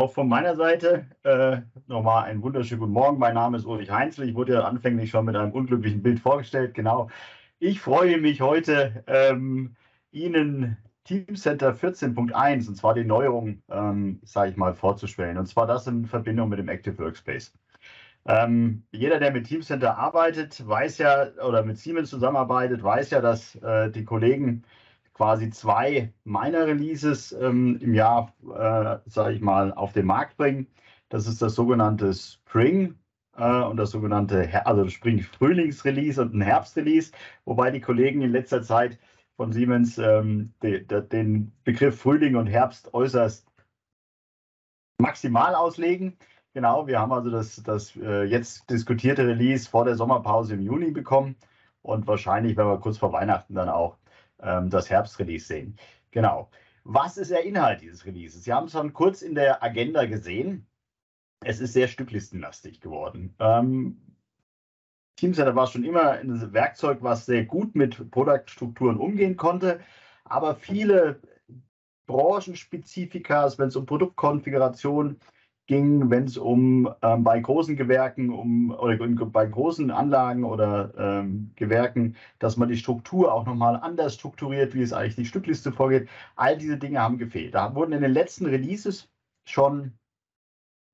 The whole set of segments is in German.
Auch von meiner Seite äh, nochmal einen wunderschönen guten Morgen. Mein Name ist Ulrich Heinzel. Ich wurde ja anfänglich schon mit einem unglücklichen Bild vorgestellt. Genau. Ich freue mich heute, ähm, Ihnen Teamcenter 14.1, und zwar die Neuerung, ähm, sage ich mal, vorzustellen. Und zwar das in Verbindung mit dem Active Workspace. Ähm, jeder, der mit Teamcenter arbeitet, weiß ja, oder mit Siemens zusammenarbeitet, weiß ja, dass äh, die Kollegen quasi zwei meiner Releases ähm, im Jahr, äh, sage ich mal, auf den Markt bringen. Das ist das sogenannte Spring äh, und das sogenannte, Her also Spring Frühlingsrelease und ein Herbstrelease, wobei die Kollegen in letzter Zeit von Siemens ähm, de, de, den Begriff Frühling und Herbst äußerst maximal auslegen. Genau, wir haben also das, das äh, jetzt diskutierte Release vor der Sommerpause im Juni bekommen und wahrscheinlich, wenn wir kurz vor Weihnachten dann auch ähm, das Herbstrelease sehen. Genau. Was ist der Inhalt dieses Releases? Sie haben es schon kurz in der Agenda gesehen. Es ist sehr stücklistenlastig geworden. Ähm, Teamcenter war schon immer ein Werkzeug, was sehr gut mit Produktstrukturen umgehen konnte, aber viele Branchenspezifika, wenn es um Produktkonfiguration ging, wenn es um ähm, bei großen Gewerken, um oder bei großen Anlagen oder ähm, Gewerken, dass man die Struktur auch nochmal anders strukturiert, wie es eigentlich die Stückliste vorgeht. All diese Dinge haben gefehlt. Da wurden in den letzten Releases schon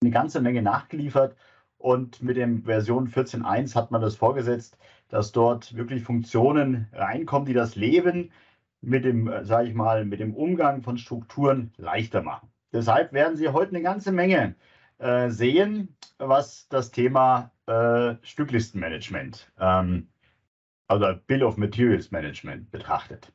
eine ganze Menge nachgeliefert und mit dem Version 14.1 hat man das vorgesetzt, dass dort wirklich Funktionen reinkommen, die das Leben mit dem, äh, sage ich mal, mit dem Umgang von Strukturen leichter machen. Deshalb werden Sie heute eine ganze Menge äh, sehen, was das Thema äh, Stücklistenmanagement, ähm, also Bill of Materials Management betrachtet.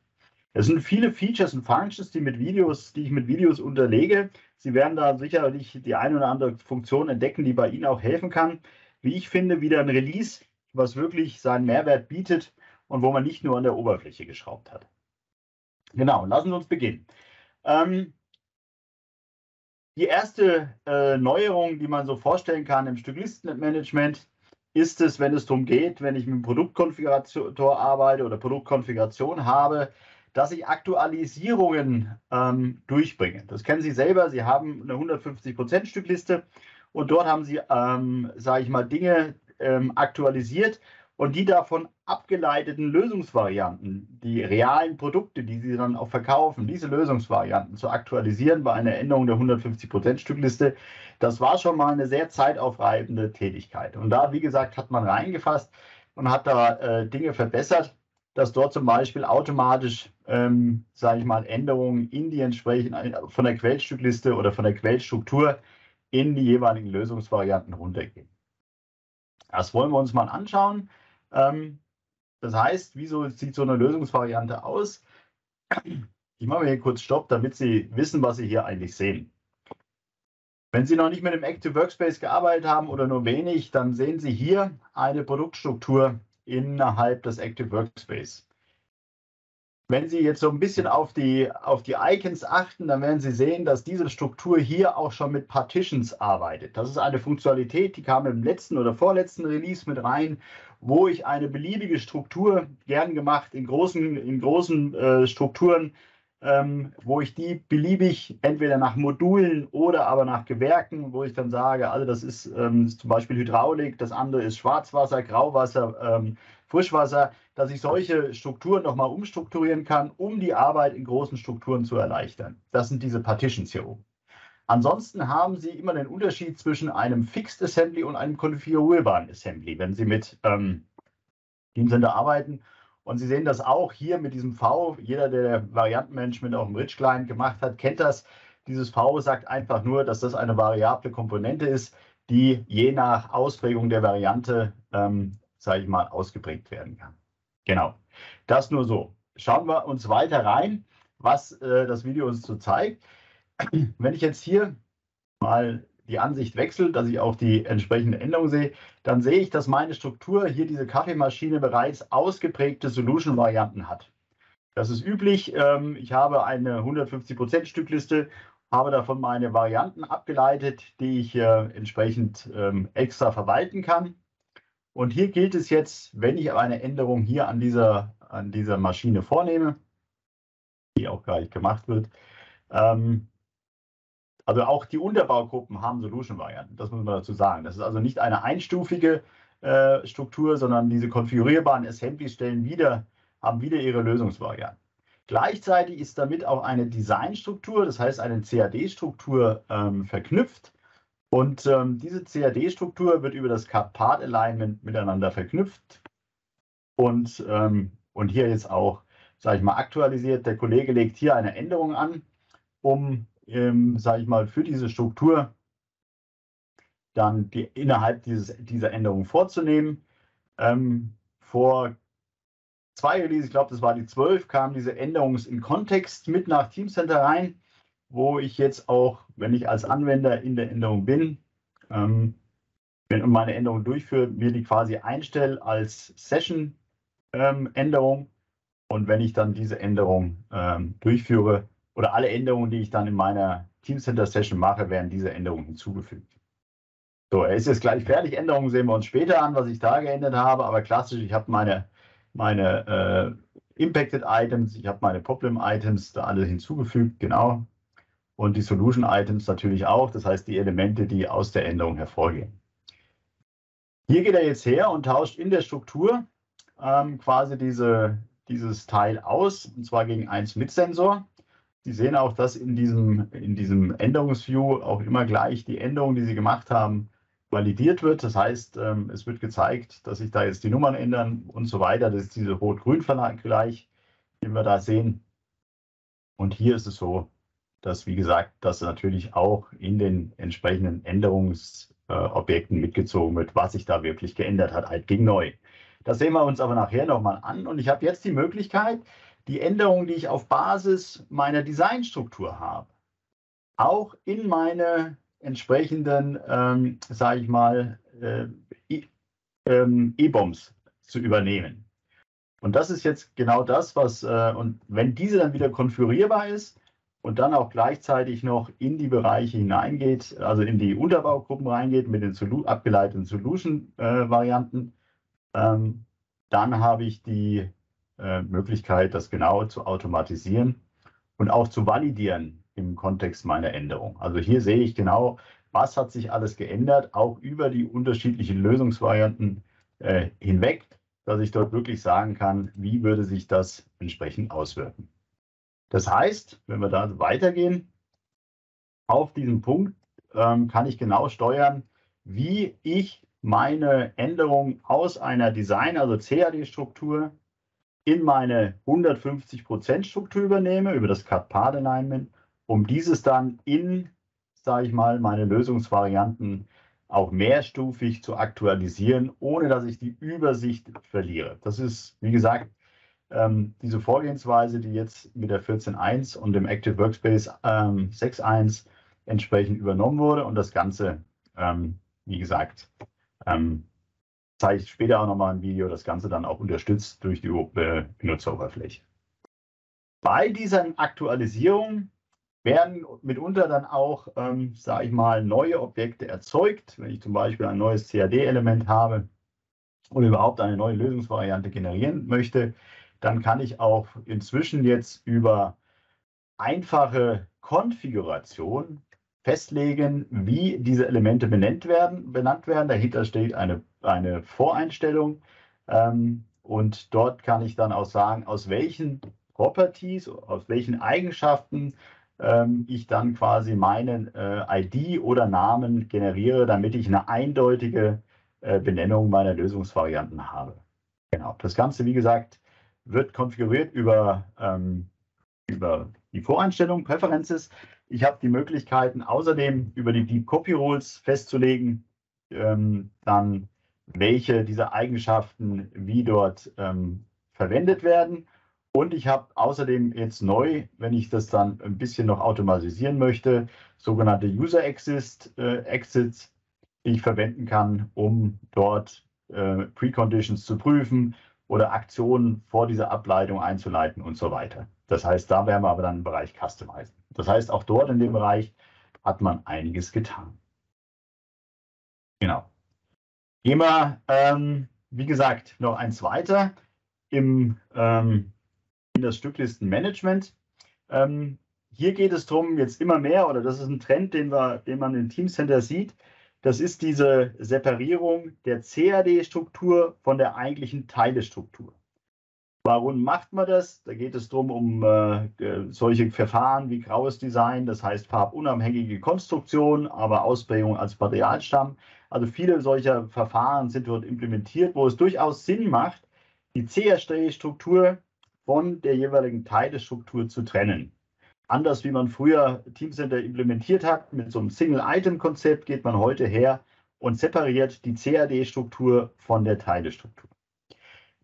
Es sind viele Features und Functions, die, mit Videos, die ich mit Videos unterlege. Sie werden da sicherlich die eine oder andere Funktion entdecken, die bei Ihnen auch helfen kann. Wie ich finde, wieder ein Release, was wirklich seinen Mehrwert bietet und wo man nicht nur an der Oberfläche geschraubt hat. Genau, lassen Sie uns beginnen. Ähm, die erste äh, Neuerung, die man so vorstellen kann im Stücklistenmanagement, ist es, wenn es darum geht, wenn ich mit einem Produktkonfigurator arbeite oder Produktkonfiguration habe, dass ich Aktualisierungen ähm, durchbringe. Das kennen Sie selber. Sie haben eine 150%-Stückliste und dort haben Sie, ähm, sage ich mal, Dinge ähm, aktualisiert und die davon abgeleiteten Lösungsvarianten, die realen Produkte, die Sie dann auch verkaufen, diese Lösungsvarianten zu aktualisieren bei einer Änderung der 150%-Stückliste, das war schon mal eine sehr zeitaufreibende Tätigkeit. Und da, wie gesagt, hat man reingefasst und hat da äh, Dinge verbessert, dass dort zum Beispiel automatisch, ähm, sage ich mal, Änderungen in die entsprechenden äh, von der Quellstückliste oder von der Quellstruktur in die jeweiligen Lösungsvarianten runtergehen. Das wollen wir uns mal anschauen. Ähm, das heißt, wieso sieht so eine Lösungsvariante aus? Ich mache hier kurz Stopp, damit Sie wissen, was Sie hier eigentlich sehen. Wenn Sie noch nicht mit dem Active Workspace gearbeitet haben oder nur wenig, dann sehen Sie hier eine Produktstruktur innerhalb des Active Workspace. Wenn Sie jetzt so ein bisschen auf die, auf die Icons achten, dann werden Sie sehen, dass diese Struktur hier auch schon mit Partitions arbeitet. Das ist eine Funktionalität, die kam im letzten oder vorletzten Release mit rein, wo ich eine beliebige Struktur, gern gemacht in großen, in großen äh, Strukturen, ähm, wo ich die beliebig entweder nach Modulen oder aber nach Gewerken, wo ich dann sage, also das ist ähm, zum Beispiel Hydraulik, das andere ist Schwarzwasser, Grauwasser, ähm, Frischwasser, dass ich solche Strukturen nochmal umstrukturieren kann, um die Arbeit in großen Strukturen zu erleichtern. Das sind diese Partitions hier oben. Ansonsten haben Sie immer den Unterschied zwischen einem Fixed Assembly und einem konfigurierbaren Assembly, wenn Sie mit ähm, Teamcenter arbeiten. Und Sie sehen das auch hier mit diesem V. Jeder, der Variantenmanagement auf dem Rich Client gemacht hat, kennt das. Dieses V sagt einfach nur, dass das eine variable Komponente ist, die je nach Ausprägung der Variante ähm, sage ich mal, ausgeprägt werden kann. Genau, das nur so. Schauen wir uns weiter rein, was äh, das Video uns so zeigt. Wenn ich jetzt hier mal die Ansicht wechsle, dass ich auch die entsprechende Änderung sehe, dann sehe ich, dass meine Struktur hier diese Kaffeemaschine bereits ausgeprägte Solution-Varianten hat. Das ist üblich. Ähm, ich habe eine 150% Stückliste, habe davon meine Varianten abgeleitet, die ich entsprechend ähm, extra verwalten kann. Und hier gilt es jetzt, wenn ich eine Änderung hier an dieser, an dieser Maschine vornehme, die auch gar nicht gemacht wird, ähm, Also auch die Unterbaugruppen haben Solution-Varianten, das muss man dazu sagen. Das ist also nicht eine einstufige äh, Struktur, sondern diese konfigurierbaren Assembly-Stellen wieder, haben wieder ihre Lösungsvarianten. Gleichzeitig ist damit auch eine Designstruktur, das heißt eine CAD-Struktur ähm, verknüpft. Und ähm, diese CAD-Struktur wird über das Part-Alignment miteinander verknüpft und, ähm, und hier jetzt auch, sage ich mal, aktualisiert. Der Kollege legt hier eine Änderung an, um, ähm, sage ich mal, für diese Struktur dann die, innerhalb dieses, dieser Änderung vorzunehmen. Ähm, vor zwei Releases, ich glaube, das war die 12, kam diese Änderung in Kontext mit nach Teamcenter rein, wo ich jetzt auch, wenn ich als Anwender in der Änderung bin, ähm, wenn meine Änderung durchführe, mir die quasi einstelle als Session-Änderung. Ähm, und wenn ich dann diese Änderung ähm, durchführe oder alle Änderungen, die ich dann in meiner Teamcenter-Session mache, werden diese Änderungen hinzugefügt. So, er ist jetzt gleich fertig. Änderungen sehen wir uns später an, was ich da geändert habe. Aber klassisch, ich habe meine meine äh, Impacted Items, ich habe meine Problem Items da alle hinzugefügt, genau. Und die Solution Items natürlich auch, das heißt die Elemente, die aus der Änderung hervorgehen. Hier geht er jetzt her und tauscht in der Struktur ähm, quasi diese, dieses Teil aus, und zwar gegen 1 mit Sensor. Sie sehen auch, dass in diesem, in diesem Änderungsview auch immer gleich die Änderungen, die Sie gemacht haben, validiert wird. Das heißt, ähm, es wird gezeigt, dass sich da jetzt die Nummern ändern und so weiter. Das ist diese Rot-Grün-Vergleich, den wir da sehen. Und hier ist es so, dass, wie gesagt, das natürlich auch in den entsprechenden Änderungsobjekten mitgezogen wird, was sich da wirklich geändert hat, alt gegen neu. Das sehen wir uns aber nachher nochmal an. Und ich habe jetzt die Möglichkeit, die Änderungen, die ich auf Basis meiner Designstruktur habe, auch in meine entsprechenden, ähm, sage ich mal, äh, ähm, E-Bombs zu übernehmen. Und das ist jetzt genau das, was, äh, und wenn diese dann wieder konfigurierbar ist und dann auch gleichzeitig noch in die Bereiche hineingeht, also in die Unterbaugruppen reingeht mit den Solu abgeleiteten Solution-Varianten, äh, ähm, dann habe ich die äh, Möglichkeit, das genau zu automatisieren und auch zu validieren, im Kontext meiner Änderung. Also hier sehe ich genau, was hat sich alles geändert, auch über die unterschiedlichen Lösungsvarianten äh, hinweg, dass ich dort wirklich sagen kann, wie würde sich das entsprechend auswirken. Das heißt, wenn wir da weitergehen, auf diesem Punkt ähm, kann ich genau steuern, wie ich meine Änderung aus einer Design, also CAD-Struktur, in meine 150%-Struktur übernehme, über das Cut-Path-Alignment um dieses dann in, sage ich mal, meine Lösungsvarianten auch mehrstufig zu aktualisieren, ohne dass ich die Übersicht verliere. Das ist, wie gesagt, ähm, diese Vorgehensweise, die jetzt mit der 14.1 und dem Active Workspace ähm, 6.1 entsprechend übernommen wurde und das Ganze, ähm, wie gesagt, ähm, zeige ich später auch nochmal ein Video, das Ganze dann auch unterstützt durch die äh, Benutzeroberfläche. Bei dieser Aktualisierung werden mitunter dann auch, ähm, sage ich mal, neue Objekte erzeugt. Wenn ich zum Beispiel ein neues CAD-Element habe oder überhaupt eine neue Lösungsvariante generieren möchte, dann kann ich auch inzwischen jetzt über einfache Konfiguration festlegen, wie diese Elemente benannt werden. Benannt werden. Dahinter steht eine, eine Voreinstellung ähm, und dort kann ich dann auch sagen, aus welchen Properties, aus welchen Eigenschaften ähm, ich dann quasi meinen äh, ID oder Namen generiere, damit ich eine eindeutige äh, Benennung meiner Lösungsvarianten habe. Genau. Das Ganze, wie gesagt, wird konfiguriert über, ähm, über die Voreinstellung, Preferences. Ich habe die Möglichkeiten außerdem über die Deep Copy Rules festzulegen, ähm, dann welche dieser Eigenschaften wie dort ähm, verwendet werden und ich habe außerdem jetzt neu, wenn ich das dann ein bisschen noch automatisieren möchte, sogenannte User Exist, äh, Exits, die ich verwenden kann, um dort äh, Preconditions zu prüfen oder Aktionen vor dieser Ableitung einzuleiten und so weiter. Das heißt, da wären wir aber dann im Bereich Customizen. Das heißt, auch dort in dem Bereich hat man einiges getan. Genau. Gehen wir, ähm, wie gesagt, noch eins weiter. Im ähm, in das Stücklistenmanagement. Ähm, hier geht es darum, jetzt immer mehr, oder das ist ein Trend, den, wir, den man im Teamcenter sieht, das ist diese Separierung der CAD-Struktur von der eigentlichen Teilestruktur. Warum macht man das? Da geht es darum, um äh, solche Verfahren wie graues Design, das heißt farbunabhängige Konstruktion, aber Ausprägung als Materialstamm. Also viele solcher Verfahren sind dort implementiert, wo es durchaus Sinn macht, die CAD-Struktur von der jeweiligen Teilestruktur zu trennen. Anders wie man früher Teamcenter implementiert hat, mit so einem Single-Item-Konzept, geht man heute her und separiert die CAD-Struktur von der Teilestruktur.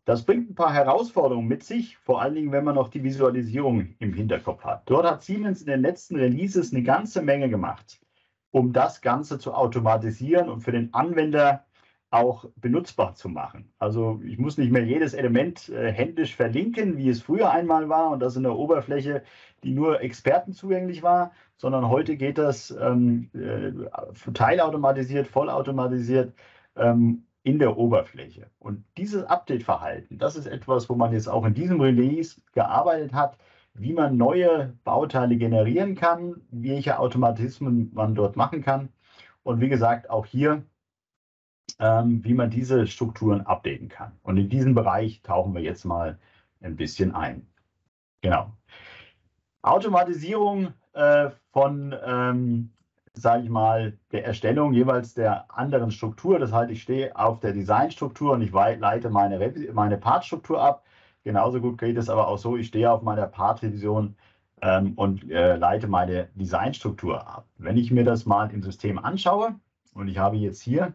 Das bringt ein paar Herausforderungen mit sich, vor allen Dingen, wenn man noch die Visualisierung im Hinterkopf hat. Dort hat Siemens in den letzten Releases eine ganze Menge gemacht, um das Ganze zu automatisieren und für den Anwender auch benutzbar zu machen. Also ich muss nicht mehr jedes Element äh, händisch verlinken, wie es früher einmal war und das in der Oberfläche, die nur Experten zugänglich war, sondern heute geht das ähm, äh, teilautomatisiert, vollautomatisiert ähm, in der Oberfläche. Und dieses Update-Verhalten, das ist etwas, wo man jetzt auch in diesem Release gearbeitet hat, wie man neue Bauteile generieren kann, welche Automatismen man dort machen kann. Und wie gesagt, auch hier, ähm, wie man diese Strukturen updaten kann. Und in diesem Bereich tauchen wir jetzt mal ein bisschen ein. Genau. Automatisierung äh, von ähm, sage ich mal, der Erstellung jeweils der anderen Struktur. Das heißt, ich stehe auf der Designstruktur und ich leite meine, meine Partstruktur ab. Genauso gut geht es aber auch so, ich stehe auf meiner Partrevision ähm, und äh, leite meine Designstruktur ab. Wenn ich mir das mal im System anschaue und ich habe jetzt hier,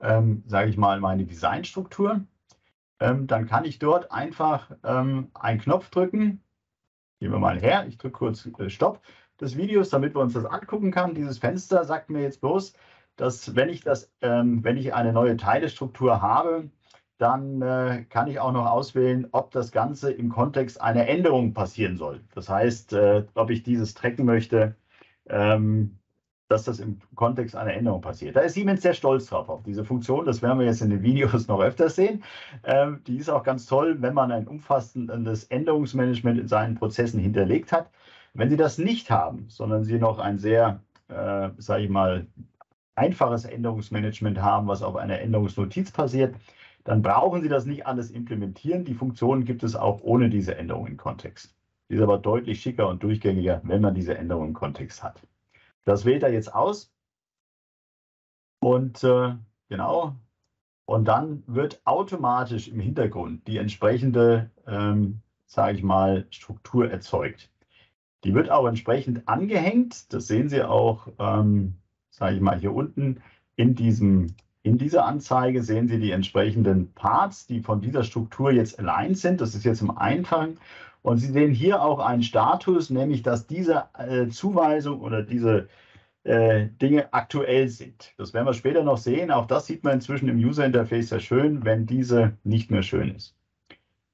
ähm, sage ich mal, meine Designstruktur, ähm, dann kann ich dort einfach ähm, einen Knopf drücken. Gehen wir mal her, ich drücke kurz äh, Stopp des Videos, damit wir uns das angucken können. Dieses Fenster sagt mir jetzt bloß, dass wenn ich, das, ähm, wenn ich eine neue Teilestruktur habe, dann äh, kann ich auch noch auswählen, ob das Ganze im Kontext einer Änderung passieren soll. Das heißt, äh, ob ich dieses tracken möchte, ähm, dass das im Kontext einer Änderung passiert. Da ist Siemens sehr stolz drauf, auf diese Funktion. Das werden wir jetzt in den Videos noch öfter sehen. Ähm, die ist auch ganz toll, wenn man ein umfassendes Änderungsmanagement in seinen Prozessen hinterlegt hat. Wenn Sie das nicht haben, sondern Sie noch ein sehr, äh, sage ich mal, einfaches Änderungsmanagement haben, was auf einer Änderungsnotiz passiert, dann brauchen Sie das nicht alles implementieren. Die Funktionen gibt es auch ohne diese Änderung im Kontext. Die ist aber deutlich schicker und durchgängiger, wenn man diese Änderung im Kontext hat. Das wählt er jetzt aus. Und äh, genau. Und dann wird automatisch im Hintergrund die entsprechende, ähm, sage ich mal, Struktur erzeugt. Die wird auch entsprechend angehängt. Das sehen Sie auch, ähm, sage ich mal, hier unten in, diesem, in dieser Anzeige sehen Sie die entsprechenden Parts, die von dieser Struktur jetzt aligned sind. Das ist jetzt im Einfang. Und Sie sehen hier auch einen Status, nämlich dass diese äh, Zuweisung oder diese äh, Dinge aktuell sind. Das werden wir später noch sehen. Auch das sieht man inzwischen im User Interface sehr schön, wenn diese nicht mehr schön ist.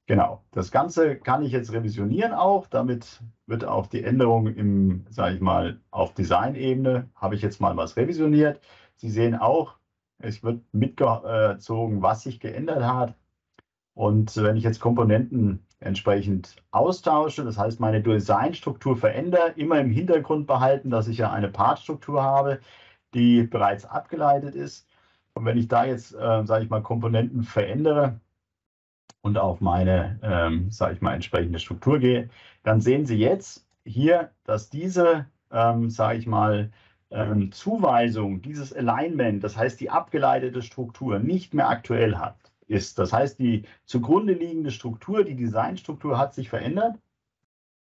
Genau, das Ganze kann ich jetzt revisionieren auch. Damit wird auch die Änderung im, sage ich mal, auf Design-Ebene, habe ich jetzt mal was revisioniert. Sie sehen auch, es wird mitgezogen, was sich geändert hat. Und wenn ich jetzt Komponenten entsprechend austausche, das heißt meine Designstruktur verändere, immer im Hintergrund behalten, dass ich ja eine Partstruktur habe, die bereits abgeleitet ist. Und wenn ich da jetzt, äh, sage ich mal, Komponenten verändere, und auf meine, ähm, sage ich mal, entsprechende Struktur gehe, dann sehen Sie jetzt hier, dass diese, ähm, sage ich mal, ähm, Zuweisung, dieses Alignment, das heißt die abgeleitete Struktur, nicht mehr aktuell hat, ist. Das heißt, die zugrunde liegende Struktur, die Designstruktur hat sich verändert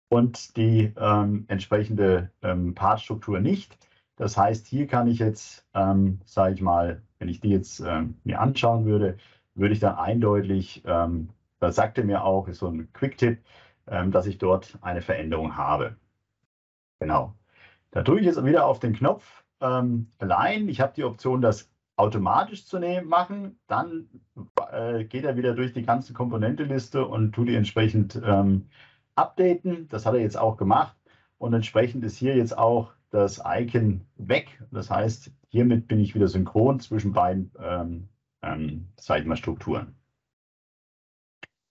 und die ähm, entsprechende ähm, Partstruktur nicht. Das heißt, hier kann ich jetzt, ähm, sage ich mal, wenn ich die jetzt ähm, mir anschauen würde, würde ich dann eindeutig, ähm, das sagte mir auch, ist so ein Quick-Tipp, ähm, dass ich dort eine Veränderung habe. Genau. Da drücke ich jetzt wieder auf den Knopf ähm, Align. Ich habe die Option, das automatisch zu nehmen, machen. Dann äh, geht er wieder durch die ganze Komponenteliste und tut die entsprechend ähm, updaten. Das hat er jetzt auch gemacht. Und entsprechend ist hier jetzt auch das Icon weg. Das heißt, hiermit bin ich wieder synchron zwischen beiden ähm, ähm, ich mal, Strukturen.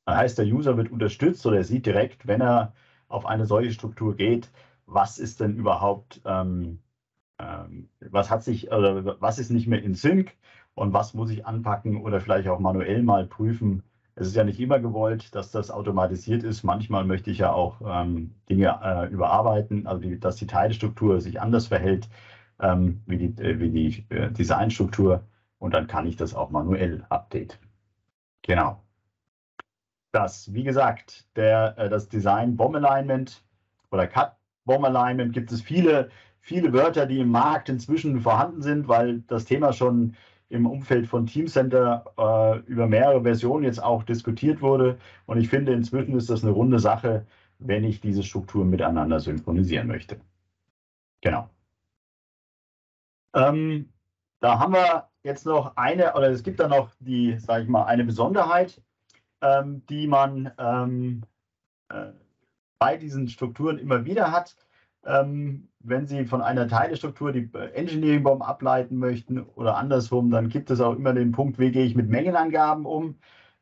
Das heißt, der User wird unterstützt oder er sieht direkt, wenn er auf eine solche Struktur geht, was ist denn überhaupt, ähm, ähm, was hat sich, oder was ist nicht mehr in Sync und was muss ich anpacken oder vielleicht auch manuell mal prüfen. Es ist ja nicht immer gewollt, dass das automatisiert ist. Manchmal möchte ich ja auch ähm, Dinge äh, überarbeiten, also die, dass die Teilstruktur sich anders verhält ähm, wie die, äh, wie die äh, Designstruktur und dann kann ich das auch manuell updaten. Genau. Das, wie gesagt, der, äh, das Design Bomb Alignment oder Cut Bomb Alignment gibt es viele, viele Wörter, die im Markt inzwischen vorhanden sind, weil das Thema schon im Umfeld von Teamcenter äh, über mehrere Versionen jetzt auch diskutiert wurde. Und ich finde, inzwischen ist das eine runde Sache, wenn ich diese Strukturen miteinander synchronisieren möchte. Genau. Ähm, da haben wir jetzt noch eine, oder es gibt da noch die, sage ich mal, eine Besonderheit, ähm, die man ähm, äh, bei diesen Strukturen immer wieder hat. Ähm, wenn Sie von einer Teilestruktur die Engineering Bomb ableiten möchten oder andersrum, dann gibt es auch immer den Punkt, wie gehe ich mit Mengenangaben um.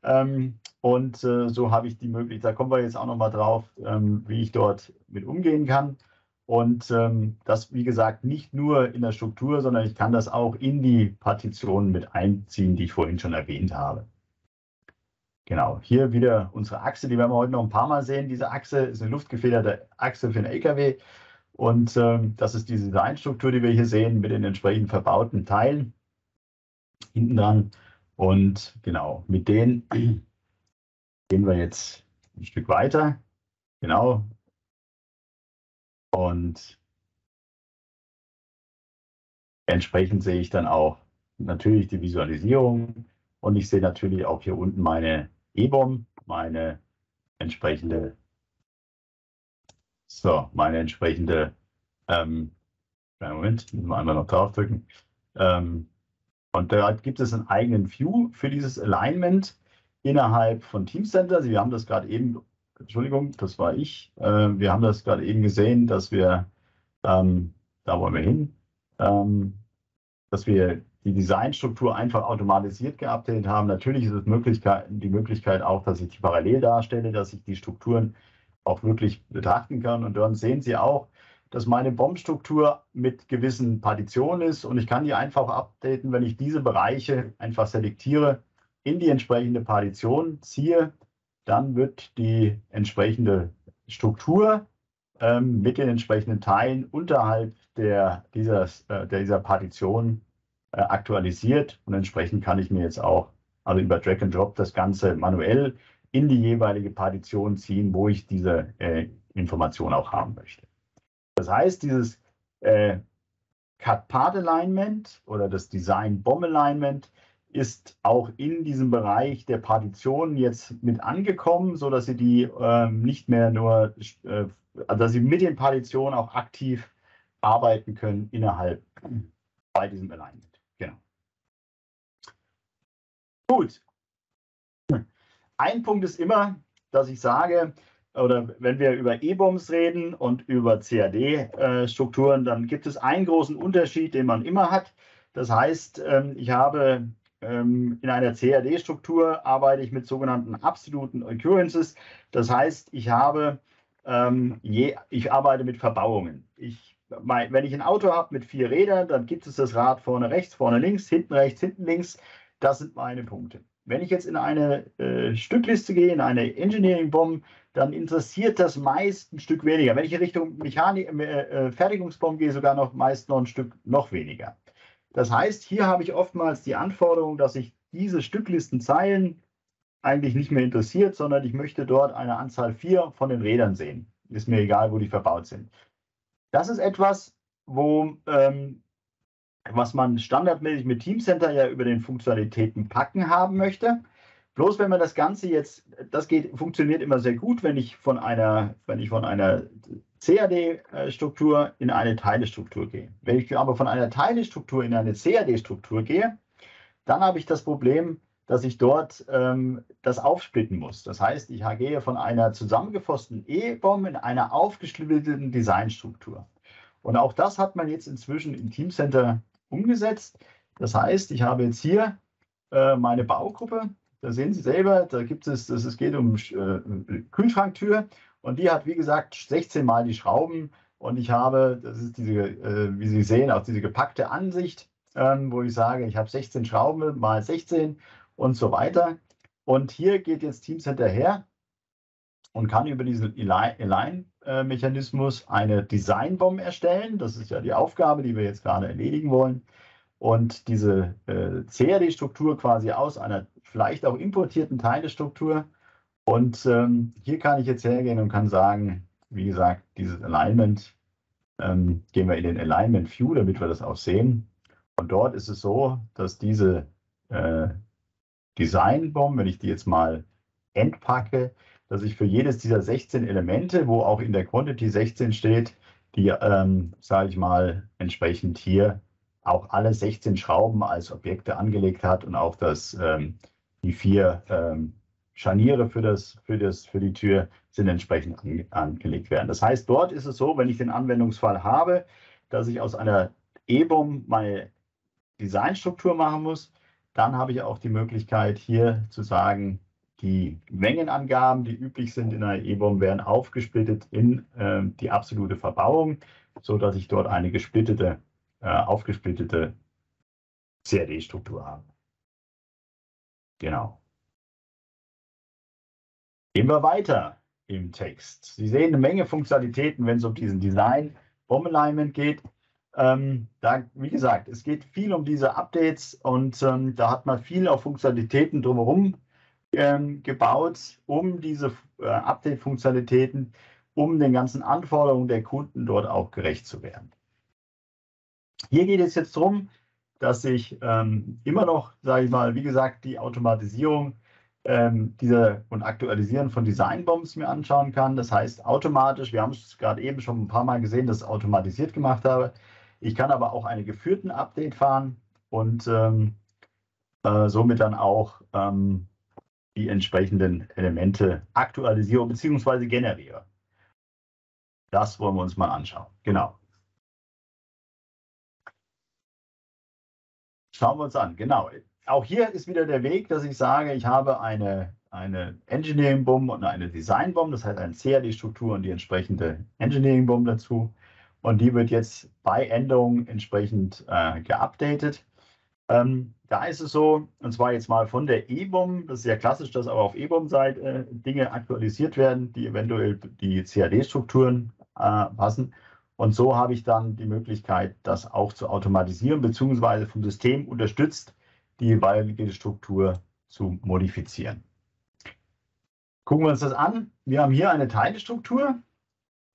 Ähm, und äh, so habe ich die Möglichkeit, da kommen wir jetzt auch noch mal drauf, ähm, wie ich dort mit umgehen kann. Und ähm, das, wie gesagt, nicht nur in der Struktur, sondern ich kann das auch in die Partitionen mit einziehen, die ich vorhin schon erwähnt habe. Genau, hier wieder unsere Achse, die werden wir heute noch ein paar Mal sehen. Diese Achse ist eine luftgefederte Achse für einen LKW. Und ähm, das ist diese Designstruktur, die wir hier sehen, mit den entsprechend verbauten Teilen hinten dran. Und genau, mit denen gehen wir jetzt ein Stück weiter. Genau, und entsprechend sehe ich dann auch natürlich die Visualisierung und ich sehe natürlich auch hier unten meine E-Bomb, meine entsprechende, so, meine entsprechende, ähm, Moment, müssen wir einmal noch draufdrücken. Ähm, und da gibt es einen eigenen View für dieses Alignment innerhalb von Teamcenter. Sie haben das gerade eben Entschuldigung, das war ich. Äh, wir haben das gerade eben gesehen, dass wir, ähm, da wollen wir hin, ähm, dass wir die Designstruktur einfach automatisiert geupdatet haben. Natürlich ist es Möglichkeit, die Möglichkeit auch, dass ich die parallel darstelle, dass ich die Strukturen auch wirklich betrachten kann. Und dann sehen Sie auch, dass meine Bombstruktur mit gewissen Partitionen ist und ich kann die einfach updaten, wenn ich diese Bereiche einfach selektiere, in die entsprechende Partition ziehe dann wird die entsprechende Struktur ähm, mit den entsprechenden Teilen unterhalb der, dieser, äh, dieser Partition äh, aktualisiert und entsprechend kann ich mir jetzt auch also über Drag and Drop das Ganze manuell in die jeweilige Partition ziehen, wo ich diese äh, Information auch haben möchte. Das heißt, dieses äh, Cut Part Alignment oder das Design Bomb Alignment ist auch in diesem Bereich der Partitionen jetzt mit angekommen, so dass sie die äh, nicht mehr nur, äh, also dass sie mit den Partitionen auch aktiv arbeiten können innerhalb bei diesem Alignment. Genau. Gut. Ein Punkt ist immer, dass ich sage, oder wenn wir über E-Bombs reden und über CAD-Strukturen, dann gibt es einen großen Unterschied, den man immer hat. Das heißt, ähm, ich habe ähm, in einer CAD-Struktur arbeite ich mit sogenannten absoluten Occurrences. Das heißt, ich habe, ähm, ich arbeite mit Verbauungen. Ich, wenn ich ein Auto habe mit vier Rädern, dann gibt es das Rad vorne rechts, vorne links, hinten rechts, hinten links. Das sind meine Punkte. Wenn ich jetzt in eine äh, Stückliste gehe, in eine Engineering-Bomb, dann interessiert das meist ein Stück weniger. Wenn ich in Richtung Mechanik, äh, äh Fertigungsbomb gehe, sogar noch meist noch ein Stück noch weniger. Das heißt, hier habe ich oftmals die Anforderung, dass ich diese Stücklistenzeilen eigentlich nicht mehr interessiert, sondern ich möchte dort eine Anzahl 4 von den Rädern sehen. Ist mir egal, wo die verbaut sind. Das ist etwas, wo, ähm, was man standardmäßig mit Teamcenter ja über den Funktionalitäten packen haben möchte. Bloß wenn man das Ganze jetzt, das geht, funktioniert immer sehr gut, wenn ich von einer, wenn ich von einer CAD-Struktur in eine Teilestruktur gehe. Wenn ich aber von einer Teilestruktur in eine CAD-Struktur gehe, dann habe ich das Problem, dass ich dort ähm, das aufsplitten muss. Das heißt, ich gehe von einer zusammengefassten E-Bomb in einer aufgesplitterten Designstruktur. Und auch das hat man jetzt inzwischen im Teamcenter umgesetzt. Das heißt, ich habe jetzt hier äh, meine Baugruppe. Da sehen Sie selber, da gibt es, es geht um äh, Kühlschranktür und die hat, wie gesagt, 16 Mal die Schrauben Und ich habe, das ist diese, äh, wie Sie sehen, auch diese gepackte Ansicht, ähm, wo ich sage, ich habe 16 Schrauben mal 16 und so weiter. Und hier geht jetzt Teamcenter her und kann über diesen Align-Mechanismus eine Design-Bomb erstellen. Das ist ja die Aufgabe, die wir jetzt gerade erledigen wollen. Und diese äh, CAD-Struktur quasi aus einer vielleicht auch importierten Teilestruktur. Und ähm, hier kann ich jetzt hergehen und kann sagen, wie gesagt, dieses Alignment, ähm, gehen wir in den Alignment View, damit wir das auch sehen. Und dort ist es so, dass diese äh, Design-Bomb, wenn ich die jetzt mal entpacke, dass ich für jedes dieser 16 Elemente, wo auch in der Quantity 16 steht, die, ähm, sage ich mal, entsprechend hier auch alle 16 Schrauben als Objekte angelegt hat und auch das, ähm, die vier ähm, Scharniere für, das, für, das, für die Tür sind entsprechend an, angelegt werden. Das heißt, dort ist es so, wenn ich den Anwendungsfall habe, dass ich aus einer EBOM meine Designstruktur machen muss, dann habe ich auch die Möglichkeit hier zu sagen, die Mengenangaben, die üblich sind in einer E-Bomb, werden aufgesplittet in äh, die absolute Verbauung, sodass ich dort eine gesplittete, äh, aufgesplittete CAD-Struktur habe. Genau. Gehen wir weiter im Text. Sie sehen eine Menge Funktionalitäten, wenn es um diesen Design Bomb Alignment geht. Ähm, da, wie gesagt, es geht viel um diese Updates und ähm, da hat man viel auf Funktionalitäten drumherum ähm, gebaut, um diese äh, Update-Funktionalitäten, um den ganzen Anforderungen der Kunden dort auch gerecht zu werden. Hier geht es jetzt darum, dass ich ähm, immer noch, sage ich mal, wie gesagt, die Automatisierung ähm, dieser und Aktualisieren von Designbombs mir anschauen kann. Das heißt automatisch, wir haben es gerade eben schon ein paar Mal gesehen, dass ich es automatisiert gemacht habe. Ich kann aber auch einen geführten Update fahren und ähm, äh, somit dann auch ähm, die entsprechenden Elemente aktualisiere bzw. generiere. Das wollen wir uns mal anschauen. Genau. Schauen wir uns an. Genau. Auch hier ist wieder der Weg, dass ich sage, ich habe eine, eine Engineering-Bomb und eine Design-Bomb, das heißt eine CAD-Struktur und die entsprechende Engineering-Bomb dazu. Und die wird jetzt bei Änderungen entsprechend äh, geupdatet. Ähm, da ist es so, und zwar jetzt mal von der E-Bomb, das ist ja klassisch, dass auch auf E-Bomb-Seite äh, Dinge aktualisiert werden, die eventuell die CAD-Strukturen äh, passen. Und so habe ich dann die Möglichkeit, das auch zu automatisieren, beziehungsweise vom System unterstützt, die jeweilige Struktur zu modifizieren. Gucken wir uns das an. Wir haben hier eine Teilestruktur,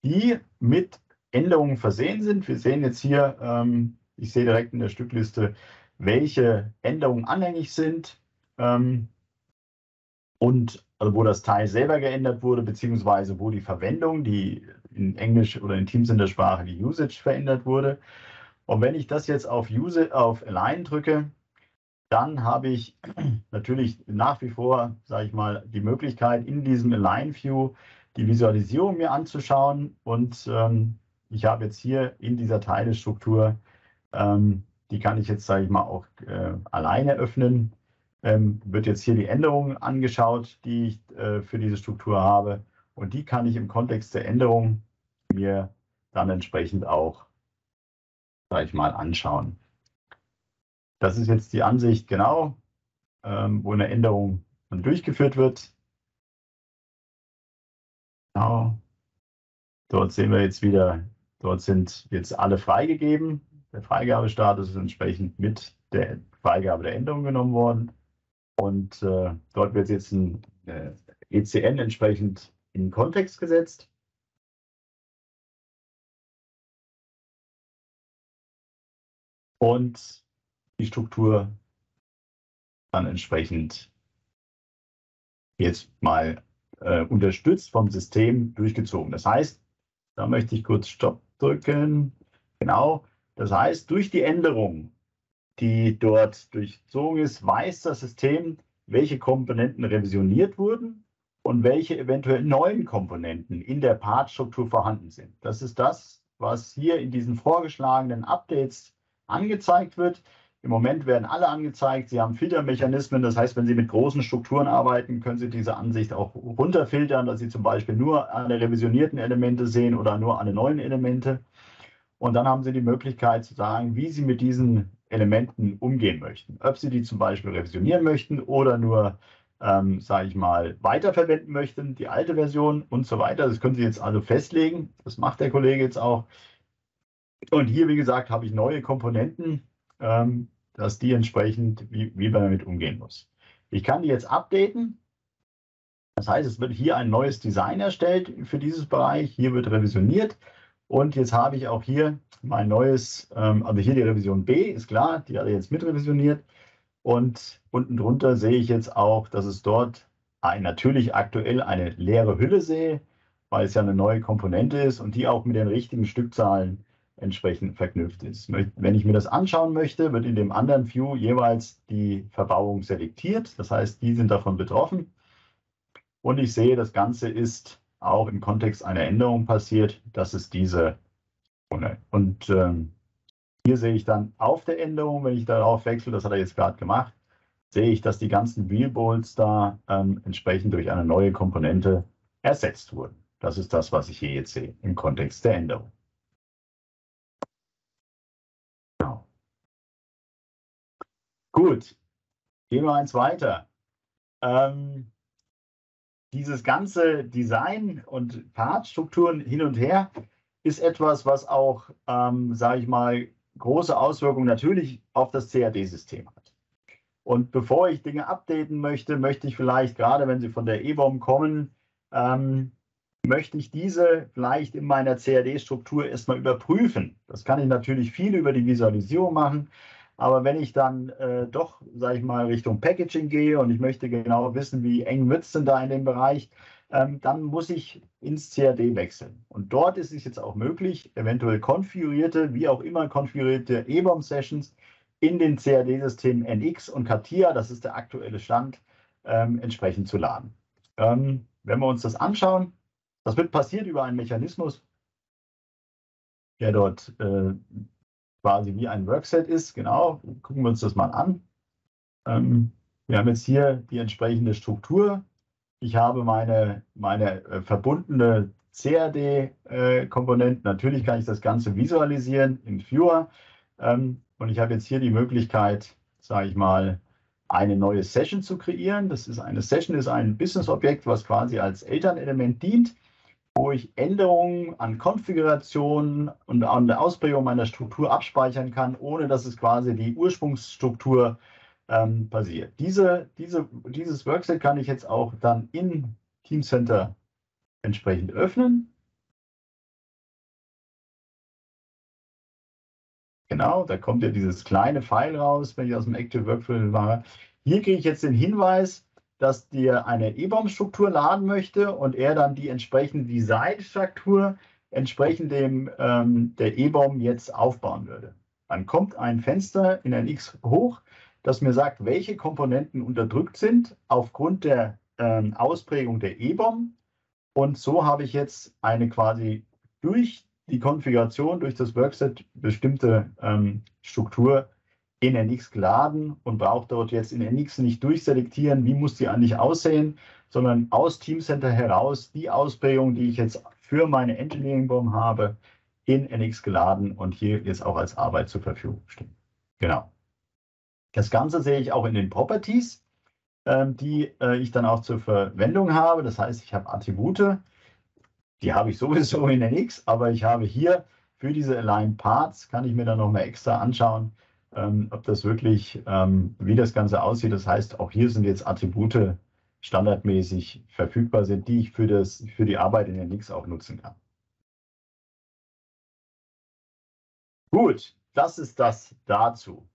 die mit Änderungen versehen sind. Wir sehen jetzt hier, ähm, ich sehe direkt in der Stückliste, welche Änderungen anhängig sind ähm, und also wo das Teil selber geändert wurde, beziehungsweise wo die Verwendung, die in Englisch oder in Teams in der Sprache die Usage verändert wurde. Und wenn ich das jetzt auf, Use, auf Align drücke, dann habe ich natürlich nach wie vor, sage ich mal, die Möglichkeit, in diesem Align View die Visualisierung mir anzuschauen. Und ähm, ich habe jetzt hier in dieser Teilestruktur ähm, die kann ich jetzt, sage ich mal, auch äh, alleine öffnen. Ähm, wird jetzt hier die Änderungen angeschaut, die ich äh, für diese Struktur habe. Und die kann ich im Kontext der Änderung mir dann entsprechend auch, sage ich mal, anschauen. Das ist jetzt die Ansicht genau, ähm, wo eine Änderung dann durchgeführt wird. Genau. Dort sehen wir jetzt wieder, dort sind jetzt alle freigegeben. Der Freigabestatus ist entsprechend mit der Freigabe der Änderung genommen worden. Und äh, dort wird jetzt ein äh, ECN entsprechend in den Kontext gesetzt. Und die Struktur dann entsprechend jetzt mal äh, unterstützt vom System durchgezogen. Das heißt, da möchte ich kurz Stopp drücken. Genau, das heißt, durch die Änderung, die dort durchzogen ist, weiß das System, welche Komponenten revisioniert wurden und welche eventuell neuen Komponenten in der Partstruktur vorhanden sind. Das ist das, was hier in diesen vorgeschlagenen Updates angezeigt wird. Im Moment werden alle angezeigt. Sie haben Filtermechanismen. Das heißt, wenn Sie mit großen Strukturen arbeiten, können Sie diese Ansicht auch runterfiltern, dass Sie zum Beispiel nur alle revisionierten Elemente sehen oder nur alle neuen Elemente. Und dann haben Sie die Möglichkeit zu sagen, wie Sie mit diesen Elementen umgehen möchten. Ob Sie die zum Beispiel revisionieren möchten oder nur, ähm, sage ich mal, weiterverwenden möchten, die alte Version und so weiter. Das können Sie jetzt also festlegen. Das macht der Kollege jetzt auch. Und hier, wie gesagt, habe ich neue Komponenten, ähm, dass die entsprechend, wie, wie man damit umgehen muss. Ich kann die jetzt updaten. Das heißt, es wird hier ein neues Design erstellt für dieses Bereich. Hier wird revisioniert. Und jetzt habe ich auch hier mein neues, ähm, also hier die Revision B, ist klar, die hat er jetzt mitrevisioniert. Und unten drunter sehe ich jetzt auch, dass es dort ein, natürlich aktuell eine leere Hülle sehe, weil es ja eine neue Komponente ist und die auch mit den richtigen Stückzahlen entsprechend verknüpft ist. Wenn ich mir das anschauen möchte, wird in dem anderen View jeweils die Verbauung selektiert. Das heißt, die sind davon betroffen. Und ich sehe, das Ganze ist auch im Kontext einer Änderung passiert. Das ist diese. Und ähm, hier sehe ich dann auf der Änderung, wenn ich darauf wechsle, das hat er jetzt gerade gemacht, sehe ich, dass die ganzen Wheelbolts da ähm, entsprechend durch eine neue Komponente ersetzt wurden. Das ist das, was ich hier jetzt sehe im Kontext der Änderung. Genau. Gut, gehen wir eins weiter. Ähm, dieses ganze Design und Partstrukturen hin und her ist etwas, was auch, ähm, sage ich mal, große Auswirkungen natürlich auf das CAD-System hat. Und bevor ich Dinge updaten möchte, möchte ich vielleicht, gerade wenn sie von der EBOM kommen, ähm, möchte ich diese vielleicht in meiner CAD-Struktur erstmal überprüfen. Das kann ich natürlich viel über die Visualisierung machen, aber wenn ich dann äh, doch, sage ich mal, Richtung Packaging gehe und ich möchte genau wissen, wie eng wird es denn da in dem Bereich, ähm, dann muss ich ins CAD wechseln. Und dort ist es jetzt auch möglich, eventuell konfigurierte, wie auch immer konfigurierte EBOM-Sessions in den CAD-Systemen NX und CATIA, das ist der aktuelle Stand, ähm, entsprechend zu laden. Ähm, wenn wir uns das anschauen, das wird passiert über einen Mechanismus, der dort äh, quasi wie ein Workset ist. Genau, gucken wir uns das mal an. Ähm, wir haben jetzt hier die entsprechende Struktur. Ich habe meine, meine äh, verbundene CAD-Komponenten. Äh, Natürlich kann ich das Ganze visualisieren in Viewer. Ähm, und ich habe jetzt hier die Möglichkeit, sage ich mal, eine neue Session zu kreieren. Das ist eine Session, ist ein Business-Objekt, was quasi als Elternelement dient wo ich Änderungen an Konfiguration und an der Ausprägung meiner Struktur abspeichern kann, ohne dass es quasi die Ursprungsstruktur ähm, basiert. Diese, diese, dieses Workset kann ich jetzt auch dann in Teamcenter entsprechend öffnen. Genau, da kommt ja dieses kleine File raus, wenn ich aus dem Active Workflow mache. Hier kriege ich jetzt den Hinweis, dass dir eine EBOM-Struktur laden möchte und er dann die entsprechende Design-Struktur entsprechend dem ähm, der EBOM jetzt aufbauen würde. Dann kommt ein Fenster in ein X hoch, das mir sagt, welche Komponenten unterdrückt sind aufgrund der ähm, Ausprägung der EBOM. Und so habe ich jetzt eine quasi durch die Konfiguration, durch das Workset bestimmte ähm, Struktur in NX geladen und braucht dort jetzt in NX nicht durchselektieren, wie muss die eigentlich aussehen, sondern aus Teamcenter heraus die Ausprägung, die ich jetzt für meine Engineering Bomb habe, in NX geladen und hier jetzt auch als Arbeit zur Verfügung stehen. Genau. Das Ganze sehe ich auch in den Properties, ähm, die äh, ich dann auch zur Verwendung habe. Das heißt, ich habe Attribute, die habe ich sowieso in NX, aber ich habe hier für diese Align Parts, kann ich mir dann nochmal extra anschauen, ähm, ob das wirklich, ähm, wie das Ganze aussieht. Das heißt, auch hier sind jetzt Attribute standardmäßig verfügbar sind, die ich für, das, für die Arbeit in der Nix auch nutzen kann. Gut, das ist das dazu.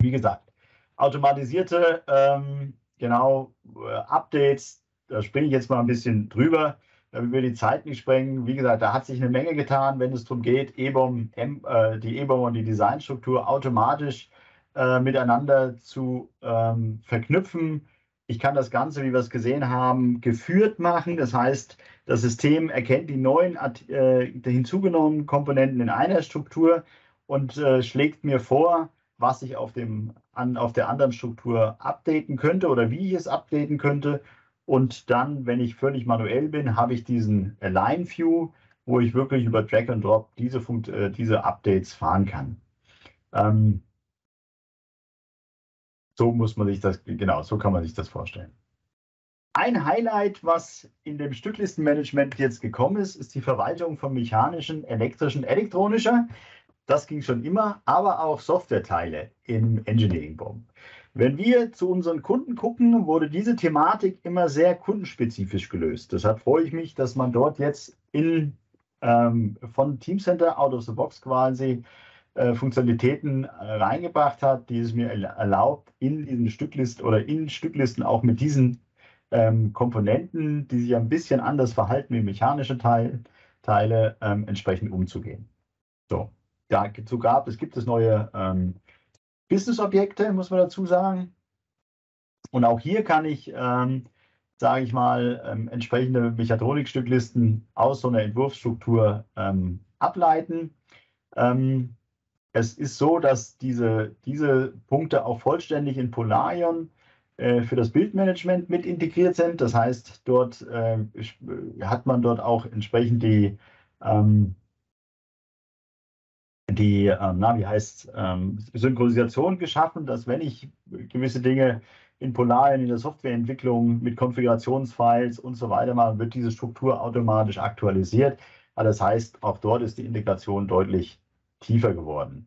Wie gesagt, automatisierte ähm, genau äh, Updates, da springe ich jetzt mal ein bisschen drüber damit wir die Zeit nicht sprengen. Wie gesagt, da hat sich eine Menge getan, wenn es darum geht, EBOM, äh, die EBOM und die Designstruktur automatisch äh, miteinander zu ähm, verknüpfen. Ich kann das Ganze, wie wir es gesehen haben, geführt machen. Das heißt, das System erkennt die neuen äh, hinzugenommenen Komponenten in einer Struktur und äh, schlägt mir vor, was ich auf, dem, an, auf der anderen Struktur updaten könnte oder wie ich es updaten könnte. Und dann, wenn ich völlig manuell bin, habe ich diesen Align View, wo ich wirklich über Drag and Drop diese, Funkt, äh, diese Updates fahren kann. Ähm, so muss man sich das, genau, so kann man sich das vorstellen. Ein Highlight, was in dem Stücklistenmanagement jetzt gekommen ist, ist die Verwaltung von mechanischen, elektrischen, elektronischer. Das ging schon immer, aber auch Softwareteile im Engineering Bomb. Wenn wir zu unseren Kunden gucken, wurde diese Thematik immer sehr kundenspezifisch gelöst. Deshalb freue ich mich, dass man dort jetzt in, ähm, von Teamcenter out of the box quasi äh, Funktionalitäten reingebracht hat, die es mir erlaubt, in diesen Stücklisten oder in Stücklisten auch mit diesen ähm, Komponenten, die sich ein bisschen anders verhalten wie mechanische Teil, Teile, ähm, entsprechend umzugehen. So, dazu gab es gibt es neue ähm, Business-Objekte, muss man dazu sagen. Und auch hier kann ich, ähm, sage ich mal, ähm, entsprechende Mechatronikstücklisten aus so einer Entwurfsstruktur ähm, ableiten. Ähm, es ist so, dass diese, diese Punkte auch vollständig in Polarion äh, für das Bildmanagement mit integriert sind. Das heißt, dort äh, hat man dort auch entsprechend die, ähm, die ähm, na, wie heißt ähm, Synchronisation geschaffen, dass wenn ich gewisse Dinge in Polarion in der Softwareentwicklung mit Konfigurationsfiles und so weiter mache, wird diese Struktur automatisch aktualisiert. Aber das heißt, auch dort ist die Integration deutlich tiefer geworden.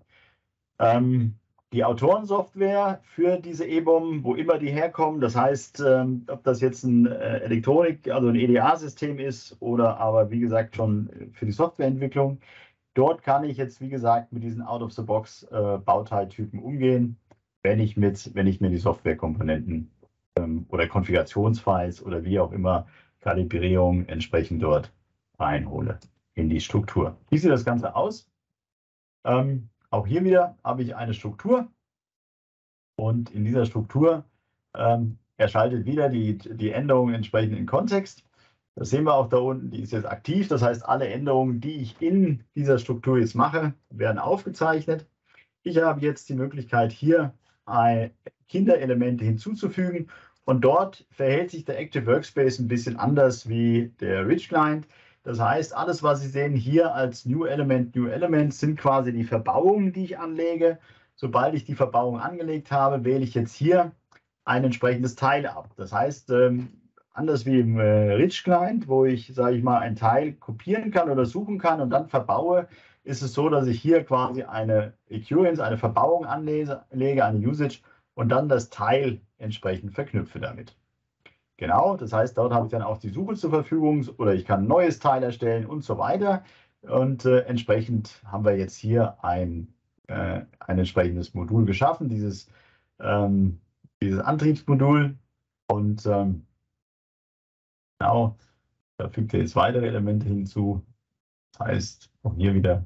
Ähm, die Autorensoftware für diese E-Bomben, wo immer die herkommen, das heißt, ähm, ob das jetzt ein äh, Elektronik, also ein EDA-System ist oder aber wie gesagt schon für die Softwareentwicklung, dort kann ich jetzt wie gesagt mit diesen Out-of-the-Box äh, umgehen, wenn ich, mit, wenn ich mir die Softwarekomponenten ähm, oder Konfigurationsfiles oder wie auch immer Kalibrierung entsprechend dort reinhole in die Struktur. Wie sieht das Ganze aus? Ähm, auch hier wieder habe ich eine Struktur und in dieser Struktur ähm, erschaltet wieder die, die Änderungen entsprechend in Kontext. Das sehen wir auch da unten, die ist jetzt aktiv. Das heißt, alle Änderungen, die ich in dieser Struktur jetzt mache, werden aufgezeichnet. Ich habe jetzt die Möglichkeit, hier Kinderelemente hinzuzufügen. Und dort verhält sich der Active Workspace ein bisschen anders wie der Rich Client. Das heißt, alles, was Sie sehen hier als New Element, New Element, sind quasi die Verbauungen, die ich anlege. Sobald ich die Verbauung angelegt habe, wähle ich jetzt hier ein entsprechendes Teil ab. Das heißt, ähm, anders wie im äh, Rich Client, wo ich, sage ich mal, ein Teil kopieren kann oder suchen kann und dann verbaue, ist es so, dass ich hier quasi eine Occurrence, eine Verbauung anlege, eine Usage und dann das Teil entsprechend verknüpfe damit. Genau, das heißt, dort habe ich dann auch die Suche zur Verfügung oder ich kann ein neues Teil erstellen und so weiter. Und äh, entsprechend haben wir jetzt hier ein, äh, ein entsprechendes Modul geschaffen, dieses, ähm, dieses Antriebsmodul. Und ähm, genau, da fügt er jetzt weitere Elemente hinzu. Das heißt, auch hier wieder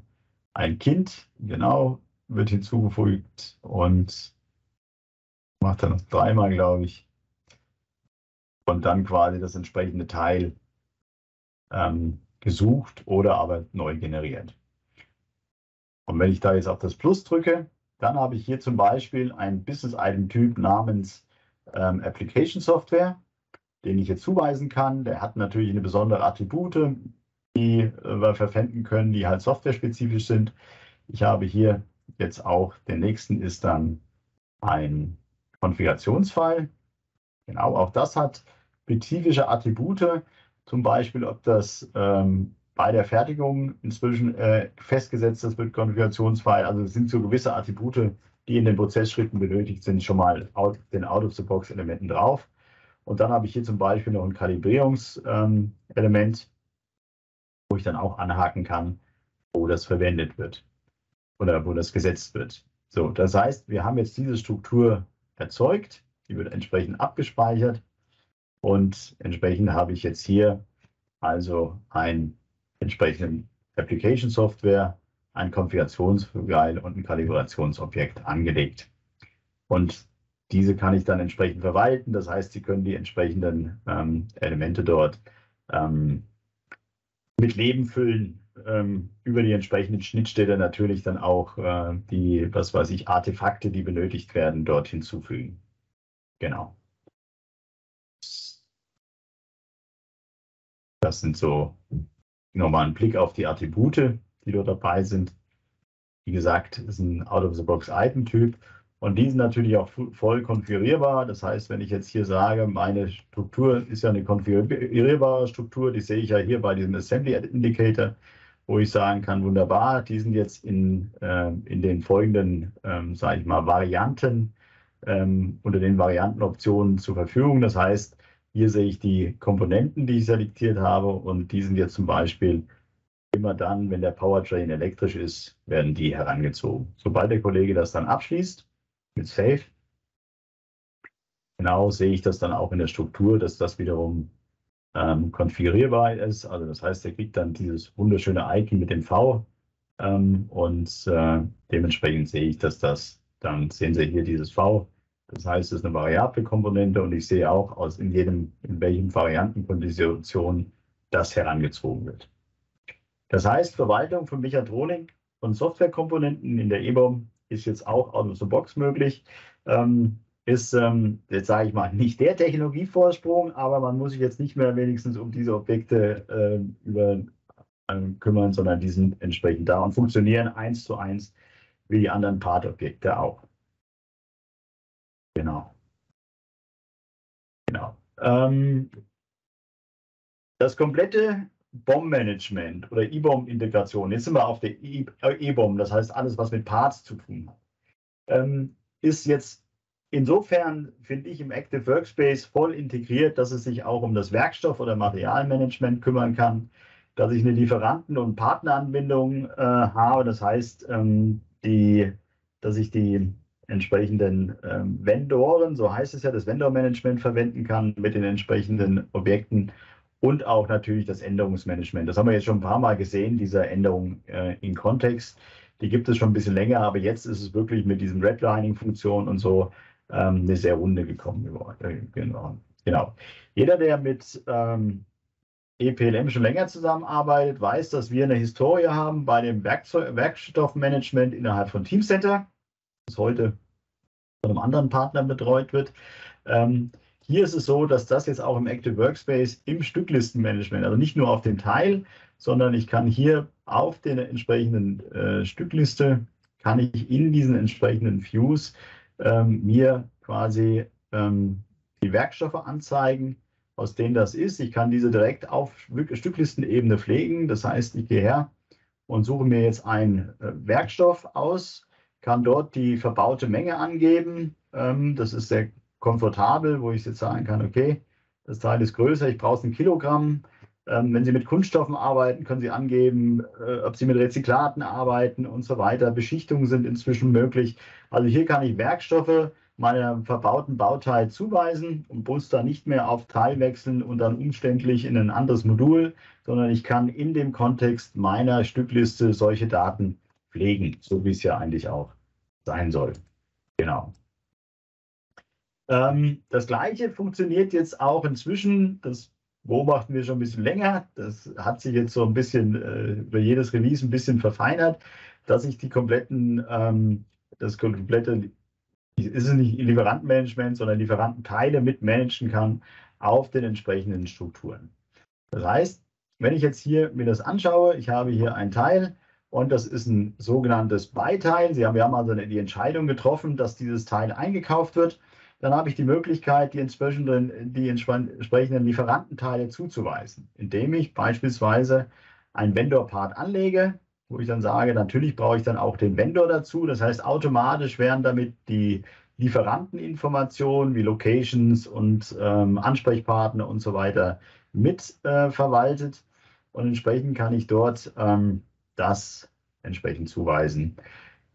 ein Kind, genau, wird hinzugefügt und macht er noch dreimal, glaube ich. Und dann quasi das entsprechende Teil ähm, gesucht oder aber neu generiert. Und wenn ich da jetzt auf das Plus drücke, dann habe ich hier zum Beispiel einen Business-Item-Typ namens ähm, Application Software, den ich jetzt zuweisen kann. Der hat natürlich eine besondere Attribute, die äh, wir verwenden können, die halt software-spezifisch sind. Ich habe hier jetzt auch, der nächsten ist dann ein Konfigurationsfile. Genau, auch das hat spezifische Attribute, zum Beispiel, ob das ähm, bei der Fertigung inzwischen äh, festgesetzt ist mit Konfigurationsfile. Also es sind so gewisse Attribute, die in den Prozessschritten benötigt sind, schon mal out, den Out-of-the-Box-Elementen drauf. Und dann habe ich hier zum Beispiel noch ein Kalibrierungselement, ähm, wo ich dann auch anhaken kann, wo das verwendet wird oder wo das gesetzt wird. So, das heißt, wir haben jetzt diese Struktur erzeugt, die wird entsprechend abgespeichert und entsprechend habe ich jetzt hier also ein entsprechenden Application Software, ein Konfigurationsfile und ein Kalibrationsobjekt angelegt. Und diese kann ich dann entsprechend verwalten. Das heißt, Sie können die entsprechenden ähm, Elemente dort ähm, mit Leben füllen ähm, über die entsprechende Schnittstelle natürlich dann auch äh, die, was weiß ich, Artefakte, die benötigt werden, dort hinzufügen. Genau. Das sind so nochmal ein Blick auf die Attribute, die dort dabei sind. Wie gesagt, ist ein Out-of-the-Box-Item-Typ und die sind natürlich auch voll konfigurierbar. Das heißt, wenn ich jetzt hier sage, meine Struktur ist ja eine konfigurierbare Struktur, die sehe ich ja hier bei diesem Assembly Indicator, wo ich sagen kann, wunderbar, die sind jetzt in, äh, in den folgenden, ähm, sage ich mal, Varianten ähm, unter den Variantenoptionen zur Verfügung. Das heißt, hier sehe ich die Komponenten, die ich selektiert habe und die sind jetzt zum Beispiel immer dann, wenn der Powertrain elektrisch ist, werden die herangezogen. Sobald der Kollege das dann abschließt mit Save, genau sehe ich das dann auch in der Struktur, dass das wiederum ähm, konfigurierbar ist. Also das heißt, er kriegt dann dieses wunderschöne Icon mit dem V ähm, und äh, dementsprechend sehe ich, dass das, dann sehen Sie hier dieses V, das heißt, es ist eine variable Komponente und ich sehe auch, aus in jedem, in welchen Variantenkondition das herangezogen wird. Das heißt, Verwaltung von Mechatronik und Softwarekomponenten in der EBOM ist jetzt auch out of the box möglich. Ähm, ist, ähm, jetzt sage ich mal, nicht der Technologievorsprung, aber man muss sich jetzt nicht mehr wenigstens um diese Objekte äh, über, äh, kümmern, sondern die sind entsprechend da und funktionieren eins zu eins wie die anderen Part-Objekte auch. Genau. Genau. Ähm, das komplette BOM-Management oder E-BOM-Integration, jetzt sind wir auf der E-BOM, das heißt alles, was mit Parts zu tun hat, ähm, ist jetzt insofern, finde ich, im Active Workspace voll integriert, dass es sich auch um das Werkstoff- oder Materialmanagement kümmern kann, dass ich eine Lieferanten- und Partneranbindung äh, habe. Das heißt, ähm, die, dass ich die entsprechenden ähm, Vendoren, so heißt es ja, das Vendor-Management verwenden kann mit den entsprechenden Objekten und auch natürlich das Änderungsmanagement. Das haben wir jetzt schon ein paar Mal gesehen, diese Änderung äh, in Kontext. Die gibt es schon ein bisschen länger, aber jetzt ist es wirklich mit diesen Redlining-Funktionen und so ähm, eine sehr runde gekommen. Genau. genau. Jeder, der mit ähm, EPLM schon länger zusammenarbeitet, weiß, dass wir eine Historie haben bei dem Werkzeug Werkstoffmanagement innerhalb von Teamcenter das heute von einem anderen Partner betreut wird. Ähm, hier ist es so, dass das jetzt auch im Active Workspace im Stücklistenmanagement, also nicht nur auf den Teil, sondern ich kann hier auf der entsprechenden äh, Stückliste, kann ich in diesen entsprechenden Views ähm, mir quasi ähm, die Werkstoffe anzeigen, aus denen das ist. Ich kann diese direkt auf Stücklistenebene pflegen. Das heißt, ich gehe her und suche mir jetzt einen äh, Werkstoff aus, kann dort die verbaute Menge angeben. Ähm, das ist sehr komfortabel, wo ich jetzt sagen kann, okay, das Teil ist größer, ich brauche es ein Kilogramm. Ähm, wenn Sie mit Kunststoffen arbeiten, können Sie angeben, äh, ob Sie mit Rezyklaten arbeiten und so weiter. Beschichtungen sind inzwischen möglich. Also hier kann ich Werkstoffe meiner verbauten Bauteil zuweisen und muss da nicht mehr auf Teil wechseln und dann umständlich in ein anderes Modul, sondern ich kann in dem Kontext meiner Stückliste solche Daten pflegen, so wie es ja eigentlich auch sein soll. Genau. Ähm, das Gleiche funktioniert jetzt auch inzwischen, das beobachten wir schon ein bisschen länger, das hat sich jetzt so ein bisschen äh, über jedes Release ein bisschen verfeinert, dass ich die kompletten, ähm, das komplette, ist es nicht Lieferantenmanagement, sondern Lieferantenteile mitmanagen kann auf den entsprechenden Strukturen. Das heißt, wenn ich jetzt hier mir das anschaue, ich habe hier ein Teil, und das ist ein sogenanntes Beiteil. Sie haben, wir haben also die Entscheidung getroffen, dass dieses Teil eingekauft wird. Dann habe ich die Möglichkeit, die entsprechenden, die entsprechenden Lieferantenteile zuzuweisen, indem ich beispielsweise ein Vendor-Part anlege, wo ich dann sage, natürlich brauche ich dann auch den Vendor dazu. Das heißt, automatisch werden damit die Lieferanteninformationen wie Locations und ähm, Ansprechpartner und so weiter mit äh, verwaltet. Und entsprechend kann ich dort ähm, das entsprechend zuweisen.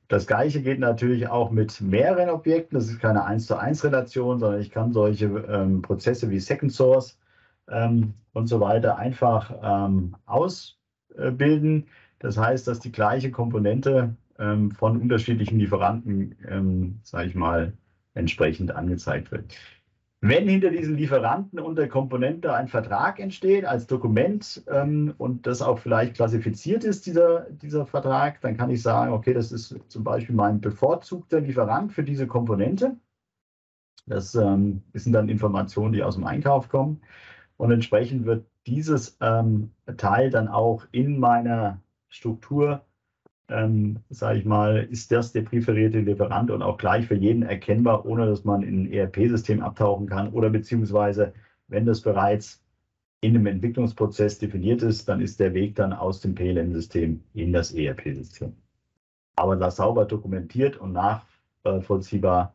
Das gleiche geht natürlich auch mit mehreren Objekten. Das ist keine 1 zu 1 Relation, sondern ich kann solche ähm, Prozesse wie Second Source ähm, und so weiter einfach ähm, ausbilden. Das heißt, dass die gleiche Komponente ähm, von unterschiedlichen Lieferanten, ähm, sage ich mal, entsprechend angezeigt wird. Wenn hinter diesen Lieferanten und der Komponente ein Vertrag entsteht als Dokument ähm, und das auch vielleicht klassifiziert ist, dieser, dieser Vertrag, dann kann ich sagen, okay, das ist zum Beispiel mein bevorzugter Lieferant für diese Komponente. Das ähm, sind dann Informationen, die aus dem Einkauf kommen. Und entsprechend wird dieses ähm, Teil dann auch in meiner Struktur ähm, sage ich mal, ist das der präferierte Lieferant und auch gleich für jeden erkennbar, ohne dass man in ein ERP-System abtauchen kann oder beziehungsweise, wenn das bereits in einem Entwicklungsprozess definiert ist, dann ist der Weg dann aus dem PLM-System in das ERP-System. Aber das sauber dokumentiert und nachvollziehbar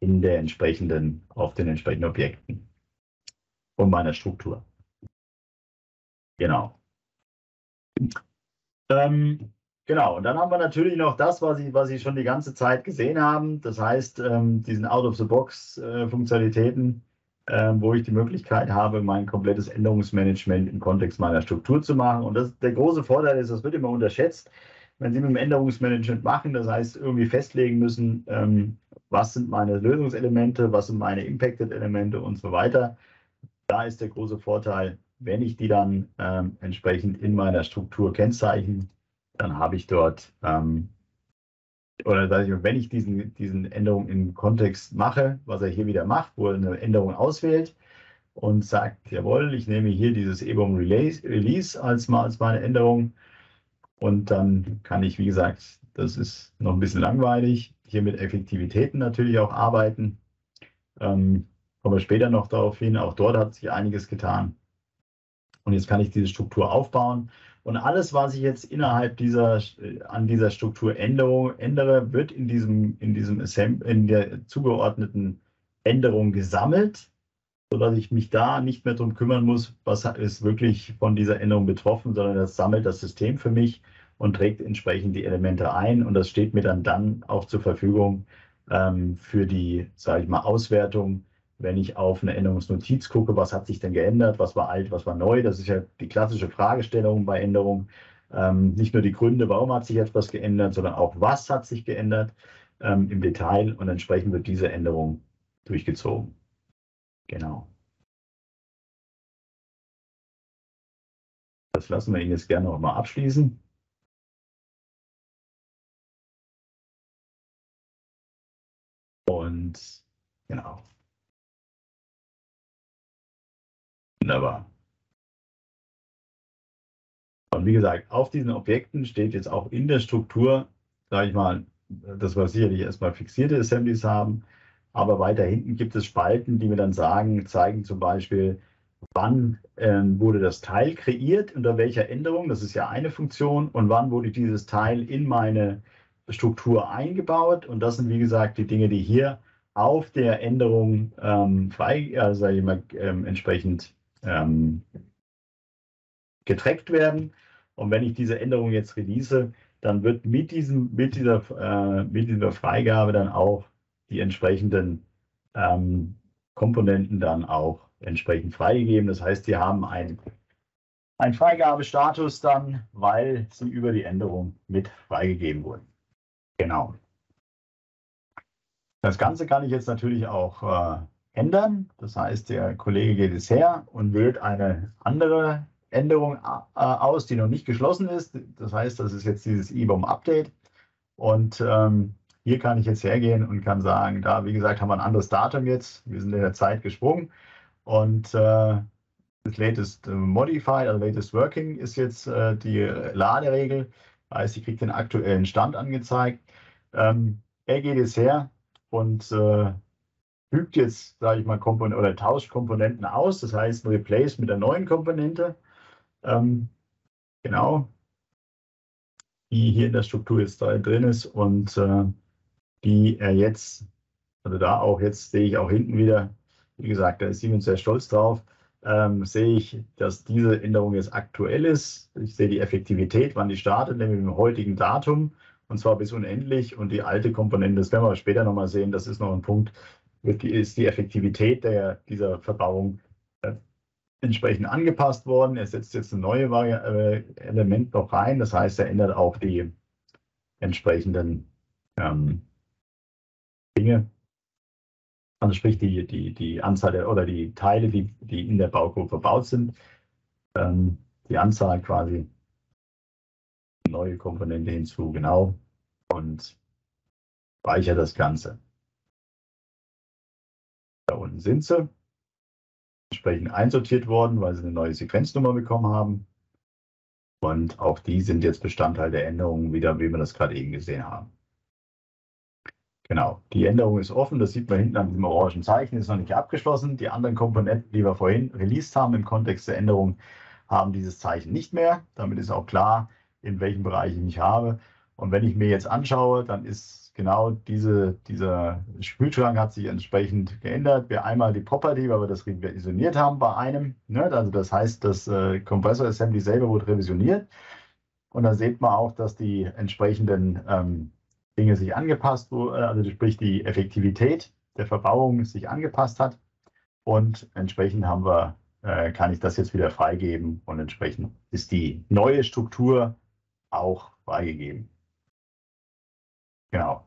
in der entsprechenden, auf den entsprechenden Objekten und meiner Struktur. Genau. Ähm, Genau, und dann haben wir natürlich noch das, was Sie, was Sie schon die ganze Zeit gesehen haben. Das heißt, ähm, diesen Out-of-the-Box-Funktionalitäten, äh, wo ich die Möglichkeit habe, mein komplettes Änderungsmanagement im Kontext meiner Struktur zu machen. Und das, der große Vorteil ist, das wird immer unterschätzt, wenn Sie mit dem Änderungsmanagement machen, das heißt irgendwie festlegen müssen, ähm, was sind meine Lösungselemente, was sind meine Impacted-Elemente und so weiter. Da ist der große Vorteil, wenn ich die dann ähm, entsprechend in meiner Struktur kennzeichne, dann habe ich dort, ähm, oder wenn ich diesen, diesen Änderung im Kontext mache, was er hier wieder macht, wo er eine Änderung auswählt und sagt, jawohl, ich nehme hier dieses EBOM Release als, als meine Änderung und dann kann ich, wie gesagt, das ist noch ein bisschen langweilig, hier mit Effektivitäten natürlich auch arbeiten. Ähm, kommen wir später noch darauf hin, auch dort hat sich einiges getan. Und jetzt kann ich diese Struktur aufbauen und alles, was ich jetzt innerhalb dieser, an dieser Strukturänderung ändere, wird in diesem, in diesem in der zugeordneten Änderung gesammelt, sodass ich mich da nicht mehr darum kümmern muss, was ist wirklich von dieser Änderung betroffen, sondern das sammelt das System für mich und trägt entsprechend die Elemente ein. Und das steht mir dann, dann auch zur Verfügung ähm, für die, sage ich mal, Auswertung wenn ich auf eine Änderungsnotiz gucke, was hat sich denn geändert, was war alt, was war neu, das ist ja die klassische Fragestellung bei Änderungen. Ähm, nicht nur die Gründe, warum hat sich etwas geändert, sondern auch, was hat sich geändert ähm, im Detail und entsprechend wird diese Änderung durchgezogen. Genau. Das lassen wir Ihnen jetzt gerne noch mal abschließen. Und genau. Wunderbar. Und wie gesagt, auf diesen Objekten steht jetzt auch in der Struktur, sage ich mal, dass wir sicherlich erstmal fixierte Assemblies haben, aber weiter hinten gibt es Spalten, die mir dann sagen, zeigen zum Beispiel, wann ähm, wurde das Teil kreiert, unter welcher Änderung, das ist ja eine Funktion, und wann wurde dieses Teil in meine Struktur eingebaut. Und das sind, wie gesagt, die Dinge, die hier auf der Änderung ähm, frei, also ich mal, ähm, entsprechend ähm, getrackt werden. Und wenn ich diese Änderung jetzt release, dann wird mit, diesem, mit, dieser, äh, mit dieser Freigabe dann auch die entsprechenden ähm, Komponenten dann auch entsprechend freigegeben. Das heißt, die haben einen ein Freigabestatus dann, weil sie über die Änderung mit freigegeben wurden. Genau. Das Ganze kann ich jetzt natürlich auch äh, ändern. Das heißt, der Kollege geht es her und wählt eine andere Änderung äh, aus, die noch nicht geschlossen ist. Das heißt, das ist jetzt dieses IBOM-Update. Und ähm, hier kann ich jetzt hergehen und kann sagen, da, wie gesagt, haben wir ein anderes Datum jetzt. Wir sind in der Zeit gesprungen. Und äh, das latest Modified, also latest Working ist jetzt äh, die Laderegel. Das heißt, ich kriege den aktuellen Stand angezeigt. Ähm, er geht jetzt her und äh, fügt jetzt, sage ich mal, Komponenten oder tauscht Komponenten aus, das heißt Replace mit der neuen Komponente. Ähm, genau, die hier in der Struktur jetzt da drin ist und äh, die er jetzt, also da auch jetzt sehe ich auch hinten wieder, wie gesagt, da ist Siemens sehr stolz drauf, ähm, sehe ich, dass diese Änderung jetzt aktuell ist. Ich sehe die Effektivität, wann die startet, nämlich mit dem heutigen Datum und zwar bis unendlich und die alte Komponente, das werden wir später nochmal sehen, das ist noch ein Punkt, ist die Effektivität der, dieser Verbauung äh, entsprechend angepasst worden. Er setzt jetzt ein neues äh, Element noch rein. Das heißt, er ändert auch die entsprechenden ähm, Dinge. Also sprich die, die, die Anzahl der, oder die Teile, die, die in der Baugruppe verbaut sind, ähm, die Anzahl quasi, neue Komponente hinzu, genau, und speichere das Ganze. Da unten sind sie, entsprechend einsortiert worden, weil sie eine neue Sequenznummer bekommen haben. Und auch die sind jetzt Bestandteil der Änderungen wieder, wie wir das gerade eben gesehen haben. Genau, die Änderung ist offen, das sieht man hinten an diesem orangen Zeichen, ist noch nicht abgeschlossen. Die anderen Komponenten, die wir vorhin released haben im Kontext der Änderung, haben dieses Zeichen nicht mehr. Damit ist auch klar, in welchem Bereich ich mich habe. Und wenn ich mir jetzt anschaue, dann ist genau diese, dieser Spülschrank hat sich entsprechend geändert. Wir einmal die Property, weil wir das revisioniert haben bei einem. Ne? Also das heißt, das äh, Compressor Assembly selber wurde revisioniert. Und dann sieht man auch, dass die entsprechenden ähm, Dinge sich angepasst, wurden, äh, also sprich die Effektivität der Verbauung sich angepasst hat. Und entsprechend haben wir, äh, kann ich das jetzt wieder freigeben und entsprechend ist die neue Struktur auch freigegeben. Genau.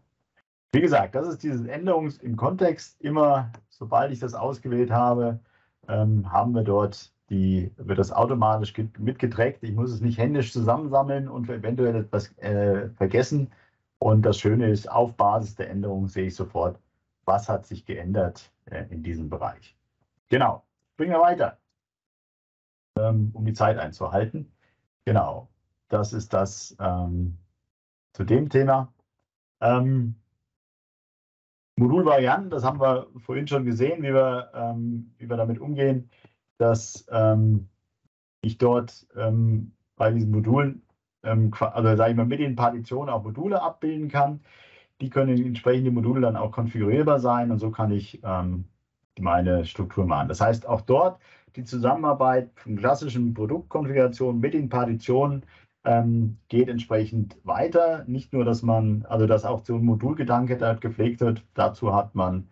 Wie gesagt, das ist dieses Änderungs im Kontext. Immer, sobald ich das ausgewählt habe, ähm, haben wir dort die, wird das automatisch mitgetrackt. Ich muss es nicht händisch zusammensammeln und eventuell etwas äh, vergessen, und das Schöne ist, auf Basis der Änderungen sehe ich sofort, was hat sich geändert äh, in diesem Bereich. Genau, bringen wir weiter, ähm, um die Zeit einzuhalten. Genau, das ist das ähm, zu dem Thema. Ähm, Modulvarianten, das haben wir vorhin schon gesehen, wie wir, ähm, wie wir damit umgehen, dass ähm, ich dort ähm, bei diesen Modulen ähm, also sage ich mal, mit den Partitionen auch Module abbilden kann. Die können entsprechende Module dann auch konfigurierbar sein und so kann ich ähm, meine Struktur machen. Das heißt, auch dort die Zusammenarbeit von klassischen Produktkonfigurationen mit den Partitionen ähm, geht entsprechend weiter. Nicht nur, dass man, also dass auch so ein Modulgedanke dort gepflegt wird, dazu hat man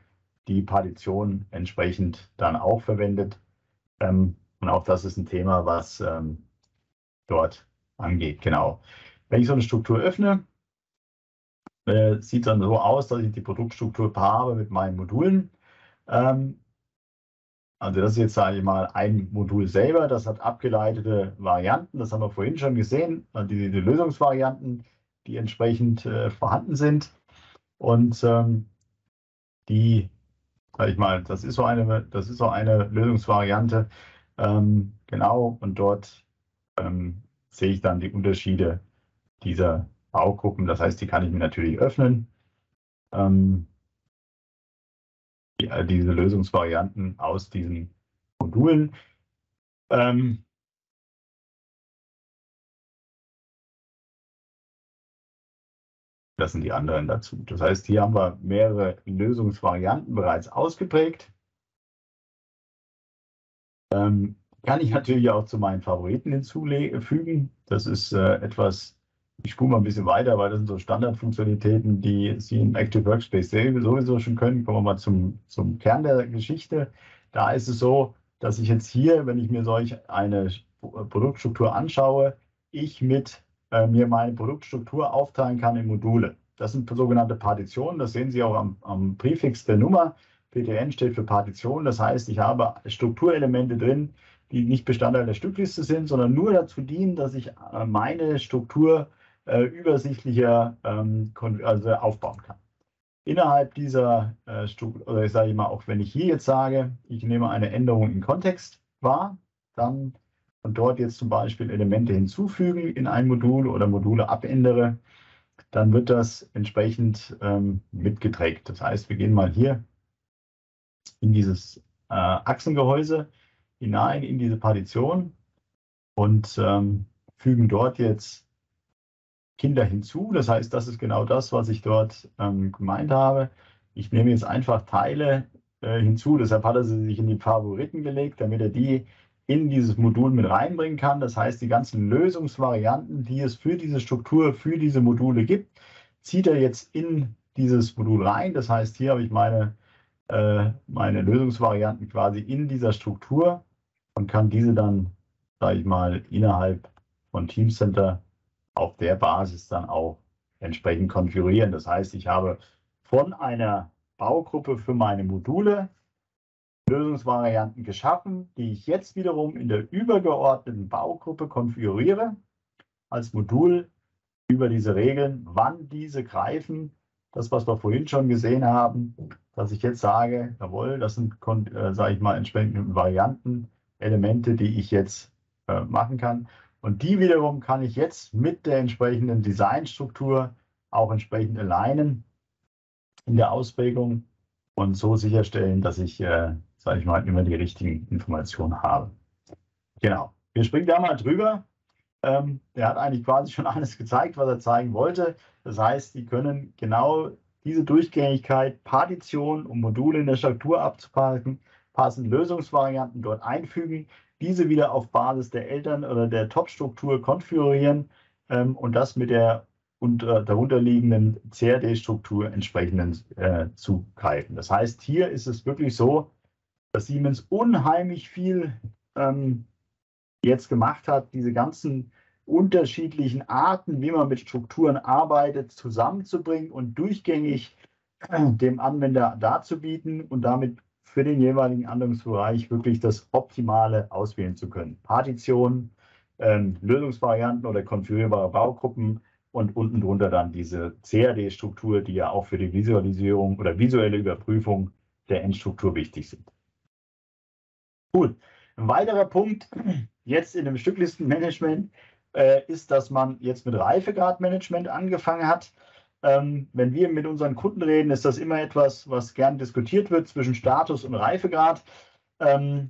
die Partition entsprechend dann auch verwendet. Ähm, und auch das ist ein Thema, was ähm, dort angeht. Genau. Wenn ich so eine Struktur öffne, äh, sieht dann so aus, dass ich die Produktstruktur habe mit meinen Modulen. Ähm, also das ist jetzt, sage ich mal, ein Modul selber, das hat abgeleitete Varianten, das haben wir vorhin schon gesehen, also die, die Lösungsvarianten, die entsprechend äh, vorhanden sind. Und ähm, die, sage ich mal, das ist so eine, das ist so eine Lösungsvariante, ähm, genau, und dort ähm, sehe ich dann die Unterschiede dieser Baugruppen. Das heißt, die kann ich mir natürlich öffnen. Ähm, äh, diese Lösungsvarianten aus diesen Modulen. Ähm, das sind die anderen dazu. Das heißt, hier haben wir mehrere Lösungsvarianten bereits ausgeprägt. Ähm, kann ich natürlich auch zu meinen Favoriten hinzufügen. Das ist äh, etwas, ich spule mal ein bisschen weiter, weil das sind so Standardfunktionalitäten, die Sie im Active Workspace sowieso schon können. Kommen wir mal zum, zum Kern der Geschichte. Da ist es so, dass ich jetzt hier, wenn ich mir solch eine Produktstruktur anschaue, ich mit äh, mir meine Produktstruktur aufteilen kann in Module. Das sind sogenannte Partitionen, das sehen Sie auch am, am Präfix der Nummer. PTN steht für Partition, das heißt, ich habe Strukturelemente drin, die nicht Bestandteil der Stückliste sind, sondern nur dazu dienen, dass ich äh, meine Struktur äh, übersichtlicher ähm, also aufbauen kann. Innerhalb dieser äh, Struktur, oder ich sage mal, auch wenn ich hier jetzt sage, ich nehme eine Änderung im Kontext wahr, dann und dort jetzt zum Beispiel Elemente hinzufügen in ein Modul oder Module abändere, dann wird das entsprechend ähm, mitgeträgt. Das heißt, wir gehen mal hier in dieses äh, Achsengehäuse hinein in diese Partition und ähm, fügen dort jetzt Kinder hinzu. Das heißt, das ist genau das, was ich dort ähm, gemeint habe. Ich nehme jetzt einfach Teile äh, hinzu. Deshalb hat er sie sich in die Favoriten gelegt, damit er die in dieses Modul mit reinbringen kann. Das heißt, die ganzen Lösungsvarianten, die es für diese Struktur, für diese Module gibt, zieht er jetzt in dieses Modul rein. Das heißt, hier habe ich meine äh, meine Lösungsvarianten quasi in dieser Struktur und kann diese dann, sage ich mal, innerhalb von Teamcenter auf der Basis dann auch entsprechend konfigurieren. Das heißt, ich habe von einer Baugruppe für meine Module Lösungsvarianten geschaffen, die ich jetzt wiederum in der übergeordneten Baugruppe konfiguriere als Modul über diese Regeln, wann diese greifen. Das, was wir vorhin schon gesehen haben, dass ich jetzt sage, jawohl, das sind, äh, sage ich mal, entsprechende Varianten, Elemente, die ich jetzt äh, machen kann. Und die wiederum kann ich jetzt mit der entsprechenden Designstruktur auch entsprechend alignen in der Ausprägung und so sicherstellen, dass ich, äh, sage ich mal, immer die richtigen Informationen habe. Genau. Wir springen da mal drüber. Ähm, der hat eigentlich quasi schon alles gezeigt, was er zeigen wollte. Das heißt, Sie können genau diese Durchgängigkeit, Partition, um Module in der Struktur abzupassen, Lösungsvarianten dort einfügen, diese wieder auf Basis der Eltern- oder der Top-Struktur konfigurieren ähm, und das mit der unter, darunterliegenden CRD-Struktur entsprechend äh, zu greifen. Das heißt, hier ist es wirklich so, dass Siemens unheimlich viel ähm, jetzt gemacht hat, diese ganzen unterschiedlichen Arten, wie man mit Strukturen arbeitet, zusammenzubringen und durchgängig äh, dem Anwender darzubieten und damit für den jeweiligen Anwendungsbereich wirklich das Optimale auswählen zu können. Partitionen, ähm, Lösungsvarianten oder konfigurierbare Baugruppen und unten drunter dann diese CAD-Struktur, die ja auch für die Visualisierung oder visuelle Überprüfung der Endstruktur wichtig sind. Gut. Ein weiterer Punkt jetzt in dem Stücklistenmanagement äh, ist, dass man jetzt mit Reifegradmanagement angefangen hat. Ähm, wenn wir mit unseren Kunden reden, ist das immer etwas, was gern diskutiert wird zwischen Status und Reifegrad. Ähm,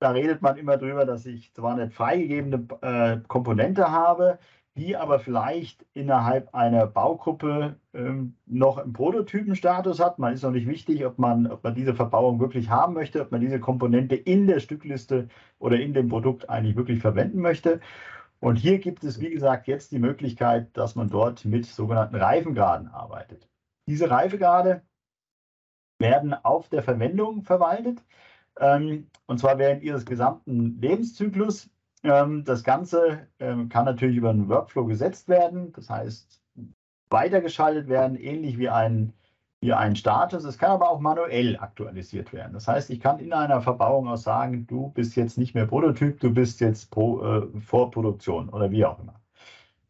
da redet man immer drüber, dass ich zwar eine freigegebene äh, Komponente habe, die aber vielleicht innerhalb einer Baugruppe ähm, noch im Prototypenstatus hat. Man ist noch nicht wichtig, ob man, ob man diese Verbauung wirklich haben möchte, ob man diese Komponente in der Stückliste oder in dem Produkt eigentlich wirklich verwenden möchte. Und hier gibt es, wie gesagt, jetzt die Möglichkeit, dass man dort mit sogenannten Reifengraden arbeitet. Diese Reifegrade werden auf der Verwendung verwaltet, ähm, und zwar während ihres gesamten Lebenszyklus. Ähm, das Ganze ähm, kann natürlich über einen Workflow gesetzt werden, das heißt weitergeschaltet werden, ähnlich wie ein hier einen Status. Es kann aber auch manuell aktualisiert werden. Das heißt, ich kann in einer Verbauung auch sagen, du bist jetzt nicht mehr Prototyp, du bist jetzt Pro, äh, Vorproduktion oder wie auch immer.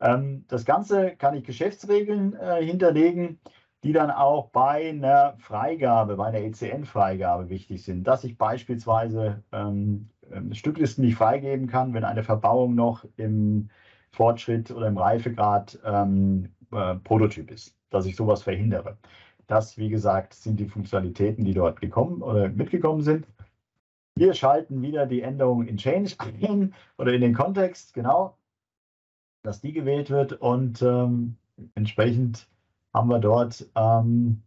Ähm, das Ganze kann ich Geschäftsregeln äh, hinterlegen, die dann auch bei einer Freigabe, bei einer ECN-Freigabe wichtig sind, dass ich beispielsweise ähm, ähm, Stücklisten nicht freigeben kann, wenn eine Verbauung noch im Fortschritt oder im Reifegrad ähm, äh, Prototyp ist, dass ich sowas verhindere. Das, wie gesagt, sind die Funktionalitäten, die dort gekommen oder mitgekommen sind. Wir schalten wieder die Änderung in Change ein oder in den Kontext, genau, dass die gewählt wird und ähm, entsprechend haben wir dort ähm,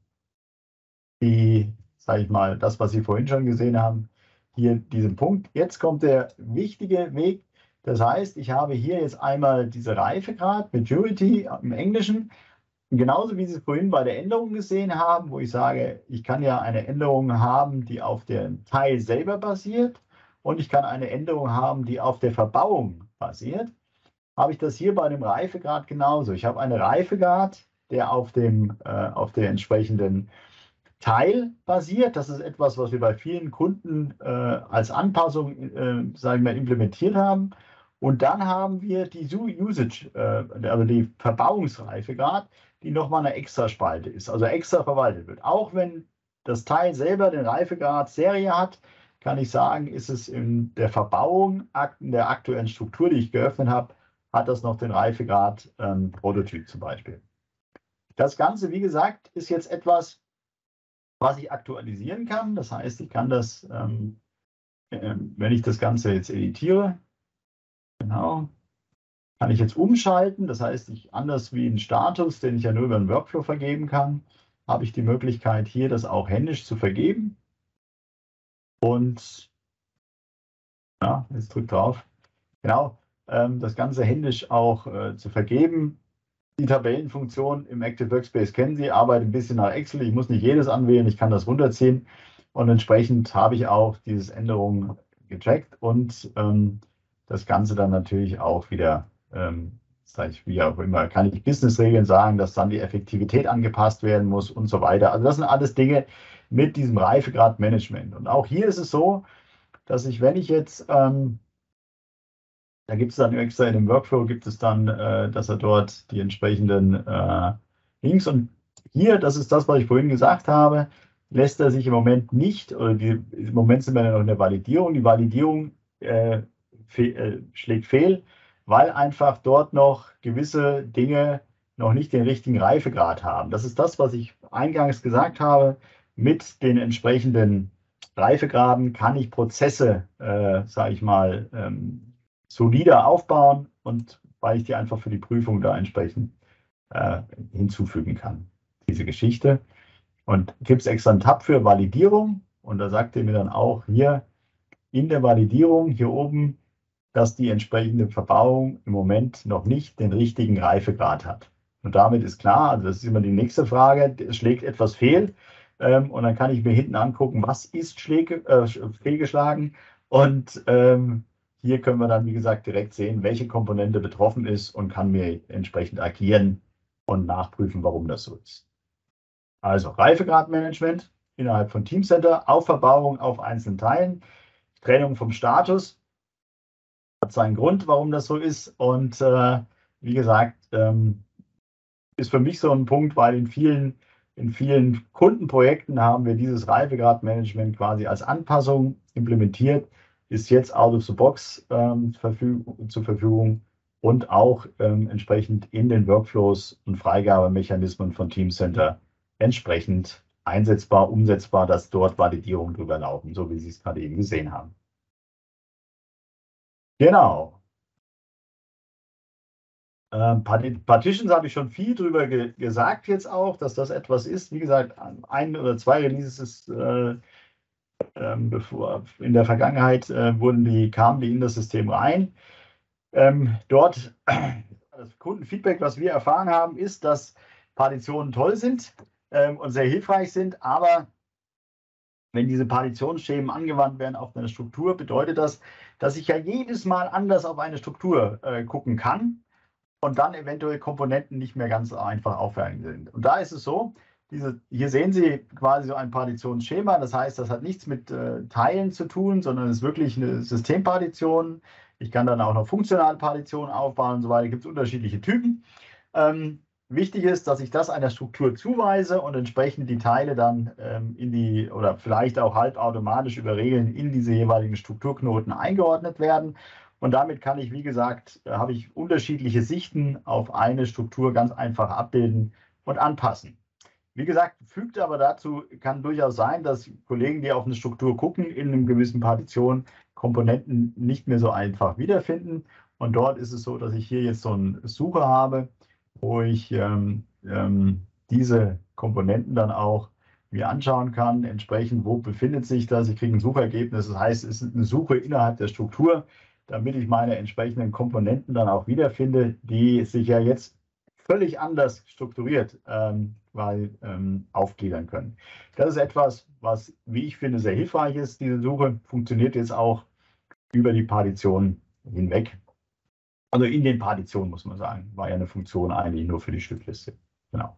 die, sage ich mal, das, was Sie vorhin schon gesehen haben, hier diesen Punkt. Jetzt kommt der wichtige Weg. Das heißt, ich habe hier jetzt einmal diese Reifegrad, Maturity im Englischen. Genauso wie Sie es vorhin bei der Änderung gesehen haben, wo ich sage, ich kann ja eine Änderung haben, die auf dem Teil selber basiert und ich kann eine Änderung haben, die auf der Verbauung basiert, habe ich das hier bei dem Reifegrad genauso. Ich habe einen Reifegrad, der auf dem äh, auf der entsprechenden Teil basiert. Das ist etwas, was wir bei vielen Kunden äh, als Anpassung, äh, sagen wir, implementiert haben. Und dann haben wir die Usage, äh, also die Verbauungsreifegrad, die nochmal eine extra Spalte ist, also extra verwaltet wird. Auch wenn das Teil selber den Reifegrad Serie hat, kann ich sagen, ist es in der Verbauung, in der aktuellen Struktur, die ich geöffnet habe, hat das noch den Reifegrad ähm, Prototyp zum Beispiel. Das Ganze, wie gesagt, ist jetzt etwas, was ich aktualisieren kann. Das heißt, ich kann das, ähm, äh, wenn ich das Ganze jetzt editiere, genau, kann ich jetzt umschalten. Das heißt, ich anders wie einen Status, den ich ja nur über einen Workflow vergeben kann, habe ich die Möglichkeit, hier das auch händisch zu vergeben. Und ja, jetzt drückt drauf. Genau, ähm, das Ganze händisch auch äh, zu vergeben. Die Tabellenfunktion im Active Workspace kennen Sie, arbeitet ein bisschen nach Excel. Ich muss nicht jedes anwählen, ich kann das runterziehen. Und entsprechend habe ich auch diese Änderung getrackt und ähm, das Ganze dann natürlich auch wieder ähm, sage ich wie auch immer, kann ich Businessregeln sagen, dass dann die Effektivität angepasst werden muss und so weiter. Also das sind alles Dinge mit diesem Reifegradmanagement. Und auch hier ist es so, dass ich, wenn ich jetzt, ähm, da gibt es dann extra in dem Workflow, gibt es dann, äh, dass er dort die entsprechenden äh, Links und hier, das ist das, was ich vorhin gesagt habe, lässt er sich im Moment nicht, oder die, im Moment sind wir ja noch in der Validierung, die Validierung äh, fe äh, schlägt fehl, weil einfach dort noch gewisse Dinge noch nicht den richtigen Reifegrad haben. Das ist das, was ich eingangs gesagt habe. Mit den entsprechenden Reifegraden kann ich Prozesse, äh, sage ich mal, ähm, solider aufbauen und weil ich die einfach für die Prüfung da entsprechend äh, hinzufügen kann. Diese Geschichte. Und gibt es extra einen Tab für Validierung und da sagt er mir dann auch hier in der Validierung hier oben dass die entsprechende Verbauung im Moment noch nicht den richtigen Reifegrad hat. Und damit ist klar, also das ist immer die nächste Frage, schlägt etwas fehl. Ähm, und dann kann ich mir hinten angucken, was ist schläge, äh, fehlgeschlagen. Und ähm, hier können wir dann, wie gesagt, direkt sehen, welche Komponente betroffen ist und kann mir entsprechend agieren und nachprüfen, warum das so ist. Also Reifegradmanagement innerhalb von Teamcenter, Aufverbauung auf einzelnen Teilen, Trennung vom Status, hat seinen Grund, warum das so ist. Und äh, wie gesagt, ähm, ist für mich so ein Punkt, weil in vielen, in vielen Kundenprojekten haben wir dieses Reifegradmanagement quasi als Anpassung implementiert, ist jetzt out of the box ähm, verfüg zur Verfügung und auch ähm, entsprechend in den Workflows und Freigabemechanismen von Teamcenter entsprechend einsetzbar, umsetzbar, dass dort Validierungen drüber laufen, so wie Sie es gerade eben gesehen haben. Genau. Ähm, Partitions habe ich schon viel drüber ge gesagt jetzt auch, dass das etwas ist. Wie gesagt, ein oder zwei Releases äh, ähm, bevor, in der Vergangenheit äh, wurden die, kamen die in das System rein. Ähm, dort, das Kundenfeedback, was wir erfahren haben, ist, dass Partitionen toll sind ähm, und sehr hilfreich sind, aber wenn diese Partitionsschemen angewandt werden auf eine Struktur, bedeutet das, dass ich ja jedes Mal anders auf eine Struktur äh, gucken kann und dann eventuell Komponenten nicht mehr ganz einfach aufhören sind. Und da ist es so, diese, hier sehen Sie quasi so ein Partitionsschema. Das heißt, das hat nichts mit äh, Teilen zu tun, sondern es ist wirklich eine Systempartition. Ich kann dann auch noch funktionale Partitionen aufbauen und so weiter. Gibt es unterschiedliche Typen. Ähm, Wichtig ist, dass ich das einer Struktur zuweise und entsprechend die Teile dann ähm, in die oder vielleicht auch halbautomatisch über Regeln in diese jeweiligen Strukturknoten eingeordnet werden. Und damit kann ich, wie gesagt, äh, habe ich unterschiedliche Sichten auf eine Struktur ganz einfach abbilden und anpassen. Wie gesagt, fügt aber dazu, kann durchaus sein, dass Kollegen, die auf eine Struktur gucken, in einem gewissen Partition Komponenten nicht mehr so einfach wiederfinden. Und dort ist es so, dass ich hier jetzt so einen Sucher habe, wo ich ähm, ähm, diese Komponenten dann auch mir anschauen kann, entsprechend, wo befindet sich das. Ich kriege ein Suchergebnis, das heißt, es ist eine Suche innerhalb der Struktur, damit ich meine entsprechenden Komponenten dann auch wiederfinde, die sich ja jetzt völlig anders strukturiert ähm, weil, ähm, aufgliedern können. Das ist etwas, was, wie ich finde, sehr hilfreich ist. Diese Suche funktioniert jetzt auch über die Partition hinweg. Also in den Partitionen muss man sagen, war ja eine Funktion eigentlich nur für die Stückliste. Genau.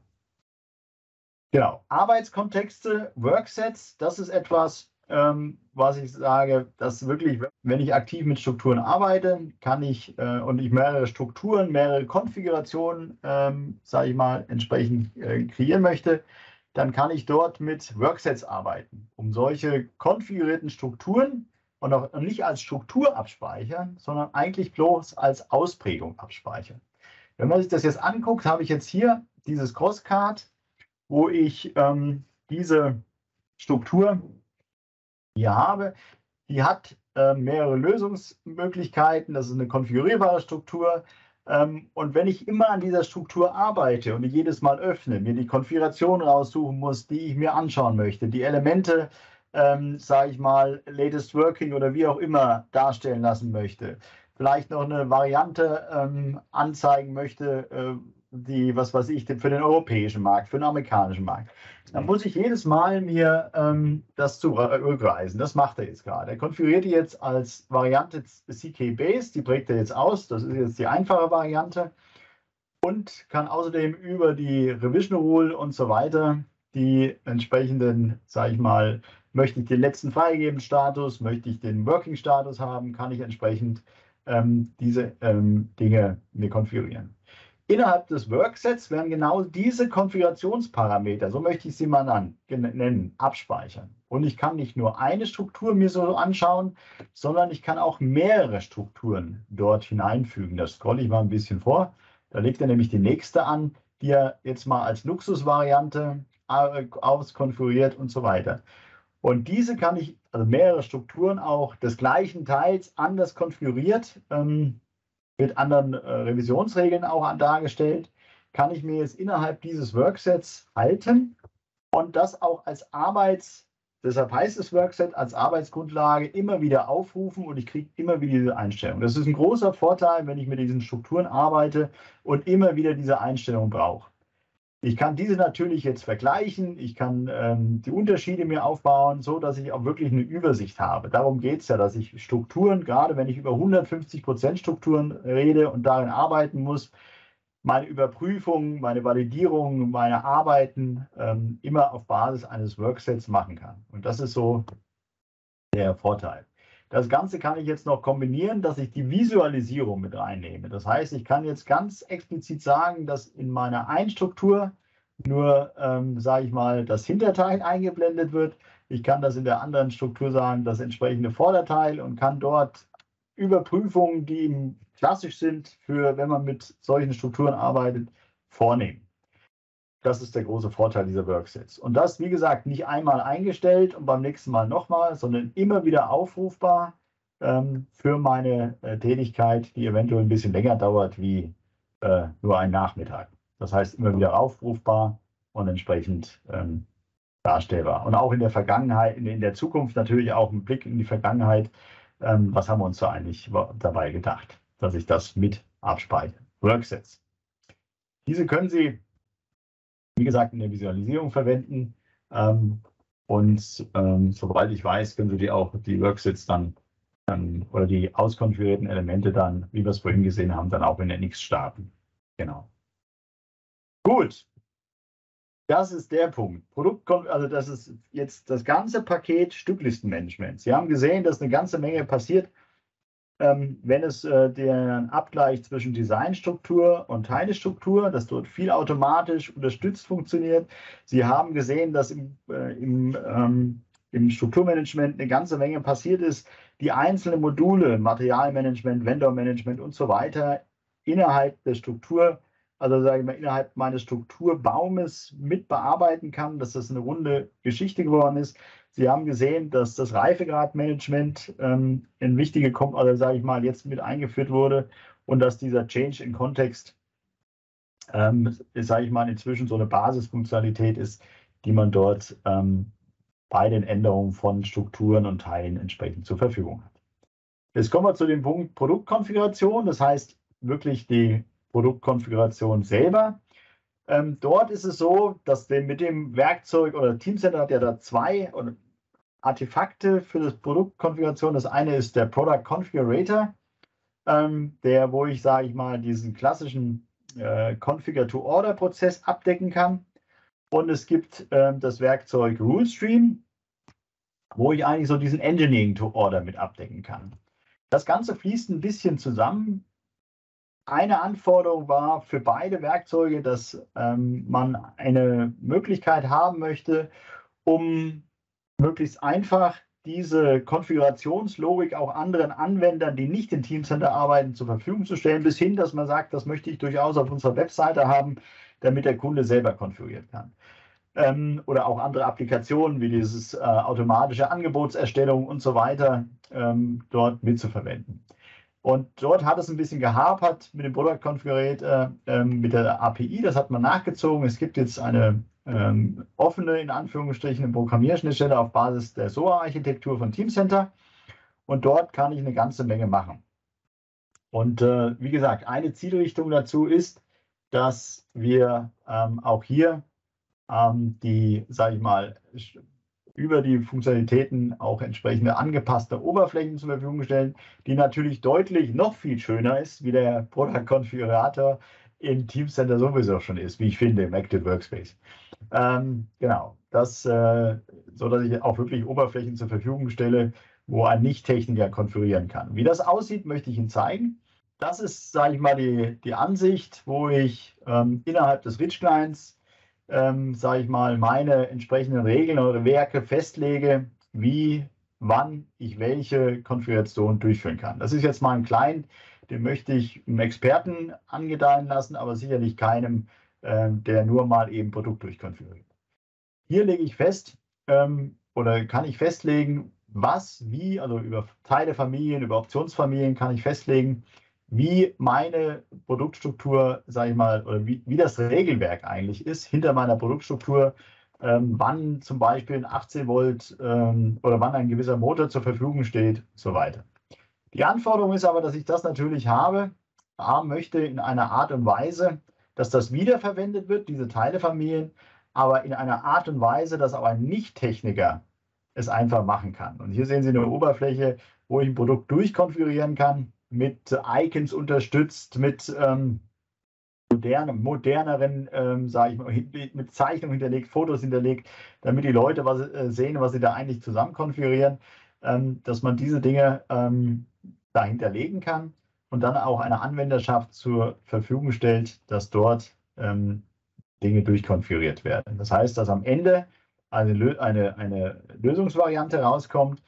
Genau. Arbeitskontexte, Worksets, das ist etwas, ähm, was ich sage, dass wirklich, wenn ich aktiv mit Strukturen arbeite, kann ich äh, und ich mehrere Strukturen, mehrere Konfigurationen, ähm, sage ich mal, entsprechend äh, kreieren möchte, dann kann ich dort mit Worksets arbeiten, um solche konfigurierten Strukturen und auch nicht als Struktur abspeichern, sondern eigentlich bloß als Ausprägung abspeichern. Wenn man sich das jetzt anguckt, habe ich jetzt hier dieses Crosscard, wo ich ähm, diese Struktur hier habe. Die hat äh, mehrere Lösungsmöglichkeiten. Das ist eine konfigurierbare Struktur. Ähm, und wenn ich immer an dieser Struktur arbeite und jedes Mal öffne, mir die Konfiguration raussuchen muss, die ich mir anschauen möchte, die Elemente ähm, sage ich mal, Latest Working oder wie auch immer darstellen lassen möchte. Vielleicht noch eine Variante ähm, anzeigen möchte, äh, die, was weiß ich, für den europäischen Markt, für den amerikanischen Markt. Dann muss ich jedes Mal mir ähm, das zurückreisen. Das macht er jetzt gerade. Er konfiguriert die jetzt als Variante CK Base, die prägt er jetzt aus. Das ist jetzt die einfache Variante. und kann außerdem über die Revision Rule und so weiter die entsprechenden, sage ich mal, möchte ich den letzten freigegeben Status, möchte ich den Working Status haben, kann ich entsprechend ähm, diese ähm, Dinge mir konfigurieren. Innerhalb des Worksets werden genau diese Konfigurationsparameter, so möchte ich sie mal nennen, abspeichern. Und ich kann nicht nur eine Struktur mir so anschauen, sondern ich kann auch mehrere Strukturen dort hineinfügen. Das scrolle ich mal ein bisschen vor. Da legt er nämlich die nächste an, die er jetzt mal als Luxusvariante äh, auskonfiguriert und so weiter. Und diese kann ich, also mehrere Strukturen auch des gleichen Teils anders konfiguriert. Ähm, mit anderen äh, Revisionsregeln auch dargestellt, kann ich mir jetzt innerhalb dieses Worksets halten und das auch als Arbeits, deshalb heißt es Workset, als Arbeitsgrundlage immer wieder aufrufen und ich kriege immer wieder diese Einstellung. Das ist ein großer Vorteil, wenn ich mit diesen Strukturen arbeite und immer wieder diese Einstellung brauche. Ich kann diese natürlich jetzt vergleichen, ich kann ähm, die Unterschiede mir aufbauen, so dass ich auch wirklich eine Übersicht habe. Darum geht es ja, dass ich Strukturen, gerade wenn ich über 150 Prozent Strukturen rede und darin arbeiten muss, meine Überprüfung, meine Validierung, meine Arbeiten ähm, immer auf Basis eines Worksets machen kann. Und das ist so der Vorteil. Das Ganze kann ich jetzt noch kombinieren, dass ich die Visualisierung mit reinnehme. Das heißt, ich kann jetzt ganz explizit sagen, dass in meiner Einstruktur nur, ähm, sage ich mal, das Hinterteil eingeblendet wird. Ich kann das in der anderen Struktur sagen, das entsprechende Vorderteil und kann dort Überprüfungen, die klassisch sind, für wenn man mit solchen Strukturen arbeitet, vornehmen. Das ist der große Vorteil dieser Worksets. Und das, wie gesagt, nicht einmal eingestellt und beim nächsten Mal nochmal, sondern immer wieder aufrufbar ähm, für meine äh, Tätigkeit, die eventuell ein bisschen länger dauert wie äh, nur ein Nachmittag. Das heißt, immer wieder aufrufbar und entsprechend ähm, darstellbar. Und auch in der Vergangenheit, in, in, der Zukunft natürlich auch ein Blick in die Vergangenheit. Ähm, was haben wir uns da eigentlich dabei gedacht, dass ich das mit abspeichere? Worksets. Diese können Sie wie gesagt, in der Visualisierung verwenden. Ähm, und ähm, sobald ich weiß, können Sie die auch die Worksets dann ähm, oder die auskonfigurierten Elemente dann, wie wir es vorhin gesehen haben, dann auch in NX starten. Genau. Gut. Das ist der Punkt. Produkt, also das ist jetzt das ganze Paket Stücklistenmanagement. Sie haben gesehen, dass eine ganze Menge passiert ähm, wenn es äh, den Abgleich zwischen Designstruktur und Teilestruktur, dass dort viel automatisch unterstützt funktioniert. Sie haben gesehen, dass im, äh, im, ähm, im Strukturmanagement eine ganze Menge passiert ist, die einzelnen Module, Materialmanagement, Vendormanagement und so weiter innerhalb der Struktur, also sage ich mal, innerhalb meines Strukturbaumes mit bearbeiten kann, dass das eine runde Geschichte geworden ist. Sie haben gesehen, dass das Reifegradmanagement ähm, in wichtige, also sage ich mal, jetzt mit eingeführt wurde und dass dieser Change in Kontext, ähm, sage ich mal, inzwischen so eine Basisfunktionalität ist, die man dort ähm, bei den Änderungen von Strukturen und Teilen entsprechend zur Verfügung hat. Jetzt kommen wir zu dem Punkt Produktkonfiguration, das heißt wirklich die Produktkonfiguration selber. Ähm, dort ist es so, dass den, mit dem Werkzeug oder Teamcenter hat ja da zwei Artefakte für das Produktkonfiguration. Das eine ist der Product Configurator, ähm, der, wo ich, sage ich mal, diesen klassischen äh, Configure-to-Order-Prozess abdecken kann. Und es gibt ähm, das Werkzeug RuleStream, wo ich eigentlich so diesen Engineering-to-Order mit abdecken kann. Das Ganze fließt ein bisschen zusammen eine Anforderung war für beide Werkzeuge, dass ähm, man eine Möglichkeit haben möchte, um möglichst einfach diese Konfigurationslogik auch anderen Anwendern, die nicht in Teamcenter arbeiten, zur Verfügung zu stellen, bis hin, dass man sagt, das möchte ich durchaus auf unserer Webseite haben, damit der Kunde selber konfigurieren kann. Ähm, oder auch andere Applikationen wie dieses äh, automatische Angebotserstellung und so weiter ähm, dort mitzuverwenden. Und dort hat es ein bisschen gehapert mit dem Product Configurator, äh, mit der API. Das hat man nachgezogen. Es gibt jetzt eine ähm, offene, in Anführungsstrichen, Programmierschnittstelle auf Basis der SOA-Architektur von Teamcenter. Und dort kann ich eine ganze Menge machen. Und äh, wie gesagt, eine Zielrichtung dazu ist, dass wir ähm, auch hier ähm, die, sage ich mal, über die Funktionalitäten auch entsprechende angepasste Oberflächen zur Verfügung stellen, die natürlich deutlich noch viel schöner ist wie der Product Configurator, im Teamcenter sowieso schon ist, wie ich finde, im Active Workspace. Ähm, genau, das, äh, so dass ich auch wirklich Oberflächen zur Verfügung stelle, wo ein Nicht-Techniker konfigurieren kann. Wie das aussieht, möchte ich Ihnen zeigen. Das ist, sage ich mal, die, die Ansicht, wo ich ähm, innerhalb des Rich-Clients, ähm, sage ich mal, meine entsprechenden Regeln oder Werke festlege, wie, wann ich welche Konfiguration durchführen kann. Das ist jetzt mal ein Client, den möchte ich einem Experten angedeihen lassen, aber sicherlich keinem, äh, der nur mal eben Produkt durchkonfiguriert. Hier lege ich fest ähm, oder kann ich festlegen, was, wie, also über Teilefamilien, über Optionsfamilien kann ich festlegen, wie meine Produktstruktur, sage ich mal, oder wie, wie das Regelwerk eigentlich ist hinter meiner Produktstruktur, ähm, wann zum Beispiel ein 18 Volt ähm, oder wann ein gewisser Motor zur Verfügung steht, so weiter. Die Anforderung ist aber, dass ich das natürlich habe, haben möchte in einer Art und Weise, dass das wiederverwendet wird, diese Teilefamilien, aber in einer Art und Weise, dass auch ein Nicht-Techniker es einfach machen kann. Und hier sehen Sie eine Oberfläche, wo ich ein Produkt durchkonfigurieren kann, mit Icons unterstützt, mit ähm, modernen, moderneren, ähm, sage ich mal, mit Zeichnungen hinterlegt, Fotos hinterlegt, damit die Leute was, äh, sehen, was sie da eigentlich zusammen konfigurieren, ähm, dass man diese Dinge ähm, da hinterlegen kann und dann auch eine Anwenderschaft zur Verfügung stellt, dass dort ähm, Dinge durchkonfiguriert werden. Das heißt, dass am Ende eine, eine, eine Lösungsvariante rauskommt,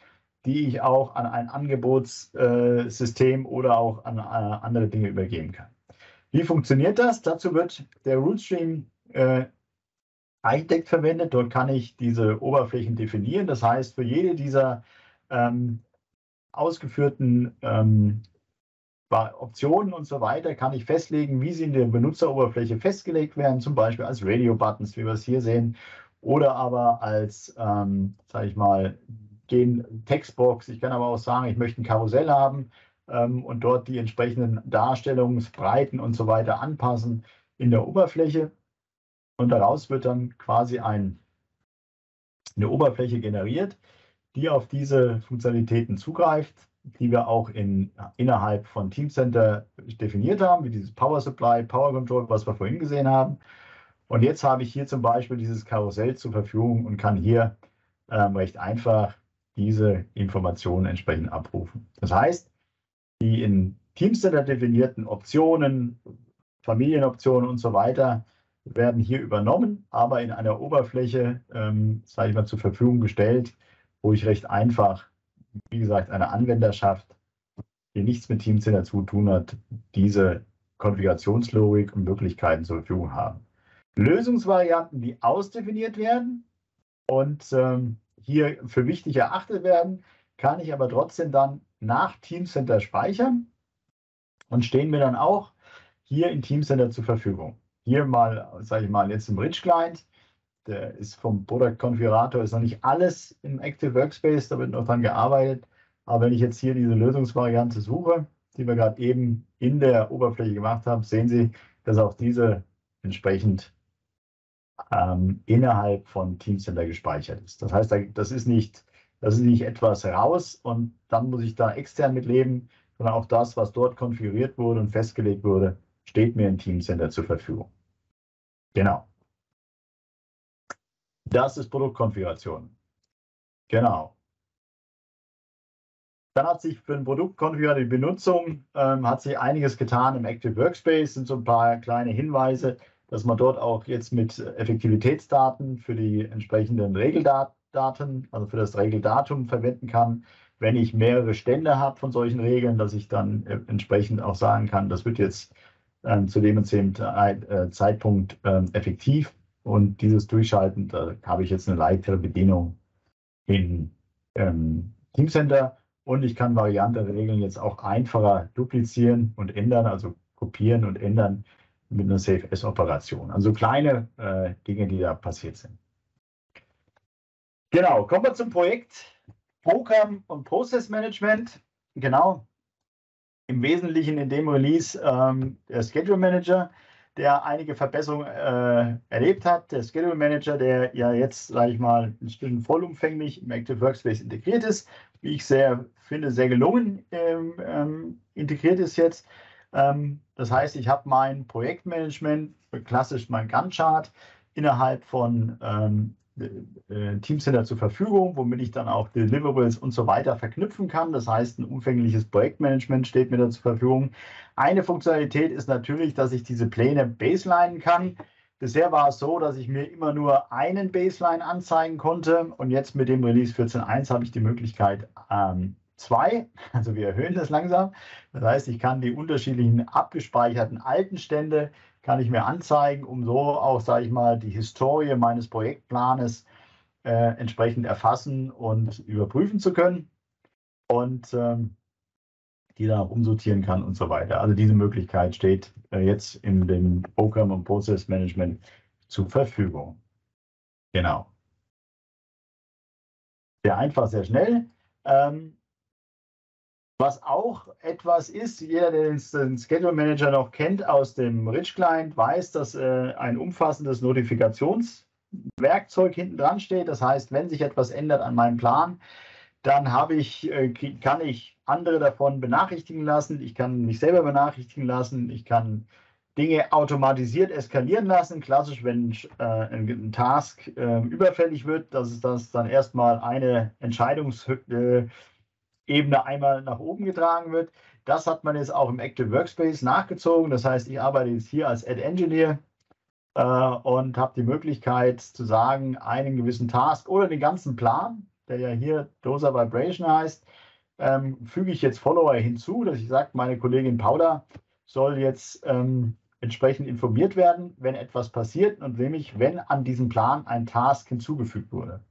die ich auch an ein Angebotssystem oder auch an, an andere Dinge übergeben kann. Wie funktioniert das? Dazu wird der Rootstream äh, Architect verwendet. Dort kann ich diese Oberflächen definieren. Das heißt, für jede dieser ähm, ausgeführten ähm, Optionen und so weiter kann ich festlegen, wie sie in der Benutzeroberfläche festgelegt werden, zum Beispiel als Radio-Buttons, wie wir es hier sehen, oder aber als, ähm, sage ich mal, Textbox. Ich kann aber auch sagen, ich möchte ein Karussell haben ähm, und dort die entsprechenden Darstellungsbreiten und so weiter anpassen in der Oberfläche. Und daraus wird dann quasi ein, eine Oberfläche generiert, die auf diese Funktionalitäten zugreift die wir auch in, innerhalb von Teamcenter definiert haben, wie dieses Power Supply, Power Control, was wir vorhin gesehen haben. Und jetzt habe ich hier zum Beispiel dieses Karussell zur Verfügung und kann hier ähm, recht einfach diese Informationen entsprechend abrufen. Das heißt, die in Teamcenter definierten Optionen, Familienoptionen und so weiter werden hier übernommen, aber in einer Oberfläche, ähm, sage ich mal, zur Verfügung gestellt, wo ich recht einfach wie gesagt, eine Anwenderschaft, die nichts mit Teamcenter zu tun hat, diese Konfigurationslogik und Möglichkeiten zur Verfügung haben. Lösungsvarianten, die ausdefiniert werden und ähm, hier für wichtig erachtet werden, kann ich aber trotzdem dann nach Teamcenter speichern und stehen mir dann auch hier in Teamcenter zur Verfügung. Hier mal, sage ich mal, jetzt im Rich Client der ist vom Product Configurator, ist noch nicht alles im Active Workspace, da wird noch dran gearbeitet. Aber wenn ich jetzt hier diese Lösungsvariante suche, die wir gerade eben in der Oberfläche gemacht haben, sehen Sie, dass auch diese entsprechend ähm, innerhalb von Teamcenter gespeichert ist. Das heißt, das ist nicht, das ist nicht etwas raus und dann muss ich da extern mitleben, sondern auch das, was dort konfiguriert wurde und festgelegt wurde, steht mir in Teamcenter zur Verfügung. Genau. Das ist Produktkonfiguration. Genau. Dann hat sich für den Produktkonfigurator die Benutzung ähm, hat sich einiges getan im Active Workspace. Sind so ein paar kleine Hinweise, dass man dort auch jetzt mit Effektivitätsdaten für die entsprechenden Regeldaten, also für das Regeldatum verwenden kann. Wenn ich mehrere Stände habe von solchen Regeln, dass ich dann äh, entsprechend auch sagen kann, das wird jetzt ähm, zu dem und dem äh, Zeitpunkt ähm, effektiv. Und dieses Durchschalten, da habe ich jetzt eine leichtere Bedienung in ähm, Teamcenter und ich kann Variante-Regeln jetzt auch einfacher duplizieren und ändern, also kopieren und ändern mit einer Safe-S-Operation. Also kleine äh, Dinge, die da passiert sind. Genau, kommen wir zum Projekt Program und Process Management. Genau, im Wesentlichen in dem Release ähm, der Schedule Manager der einige Verbesserungen äh, erlebt hat. Der Schedule Manager, der ja jetzt, sage ich mal, inzwischen vollumfänglich im Active Workspace integriert ist, wie ich sehr finde, sehr gelungen ähm, ähm, integriert ist jetzt. Ähm, das heißt, ich habe mein Projektmanagement, klassisch mein Gantt-Chart, innerhalb von ähm, äh, Teamcenter zur Verfügung, womit ich dann auch Deliverables und so weiter verknüpfen kann. Das heißt, ein umfängliches Projektmanagement steht mir da zur Verfügung. Eine Funktionalität ist natürlich, dass ich diese Pläne baselinen kann. Bisher war es so, dass ich mir immer nur einen Baseline anzeigen konnte und jetzt mit dem Release 14.1 habe ich die Möglichkeit, ähm, zwei, also wir erhöhen das langsam. Das heißt, ich kann die unterschiedlichen abgespeicherten alten Stände kann ich mir anzeigen, um so auch, sage ich mal, die Historie meines Projektplanes äh, entsprechend erfassen und überprüfen zu können und ähm, die dann auch umsortieren kann und so weiter. Also diese Möglichkeit steht äh, jetzt in dem Program und Process Management zur Verfügung. Genau. Sehr einfach, sehr schnell. Ähm, was auch etwas ist, jeder, der den, Schedule Manager noch kennt aus dem Rich Client, weiß, dass äh, ein umfassendes Notifikationswerkzeug hinten dran steht. Das heißt, wenn sich etwas ändert an meinem Plan, dann habe ich, äh, kann ich andere davon benachrichtigen lassen. Ich kann mich selber benachrichtigen lassen. Ich kann Dinge automatisiert eskalieren lassen. Klassisch, wenn äh, ein, ein, Task äh, überfällig wird, dass es das dann erstmal eine Entscheidungshütte Ebene einmal nach oben getragen wird. Das hat man jetzt auch im Active Workspace nachgezogen. Das heißt, ich arbeite jetzt hier als Ad Engineer äh, und habe die Möglichkeit zu sagen, einen gewissen Task oder den ganzen Plan, der ja hier Doser Vibration heißt, ähm, füge ich jetzt Follower hinzu, dass ich sage, meine Kollegin Paula soll jetzt ähm, entsprechend informiert werden, wenn etwas passiert und nämlich, wenn an diesem Plan ein Task hinzugefügt wurde.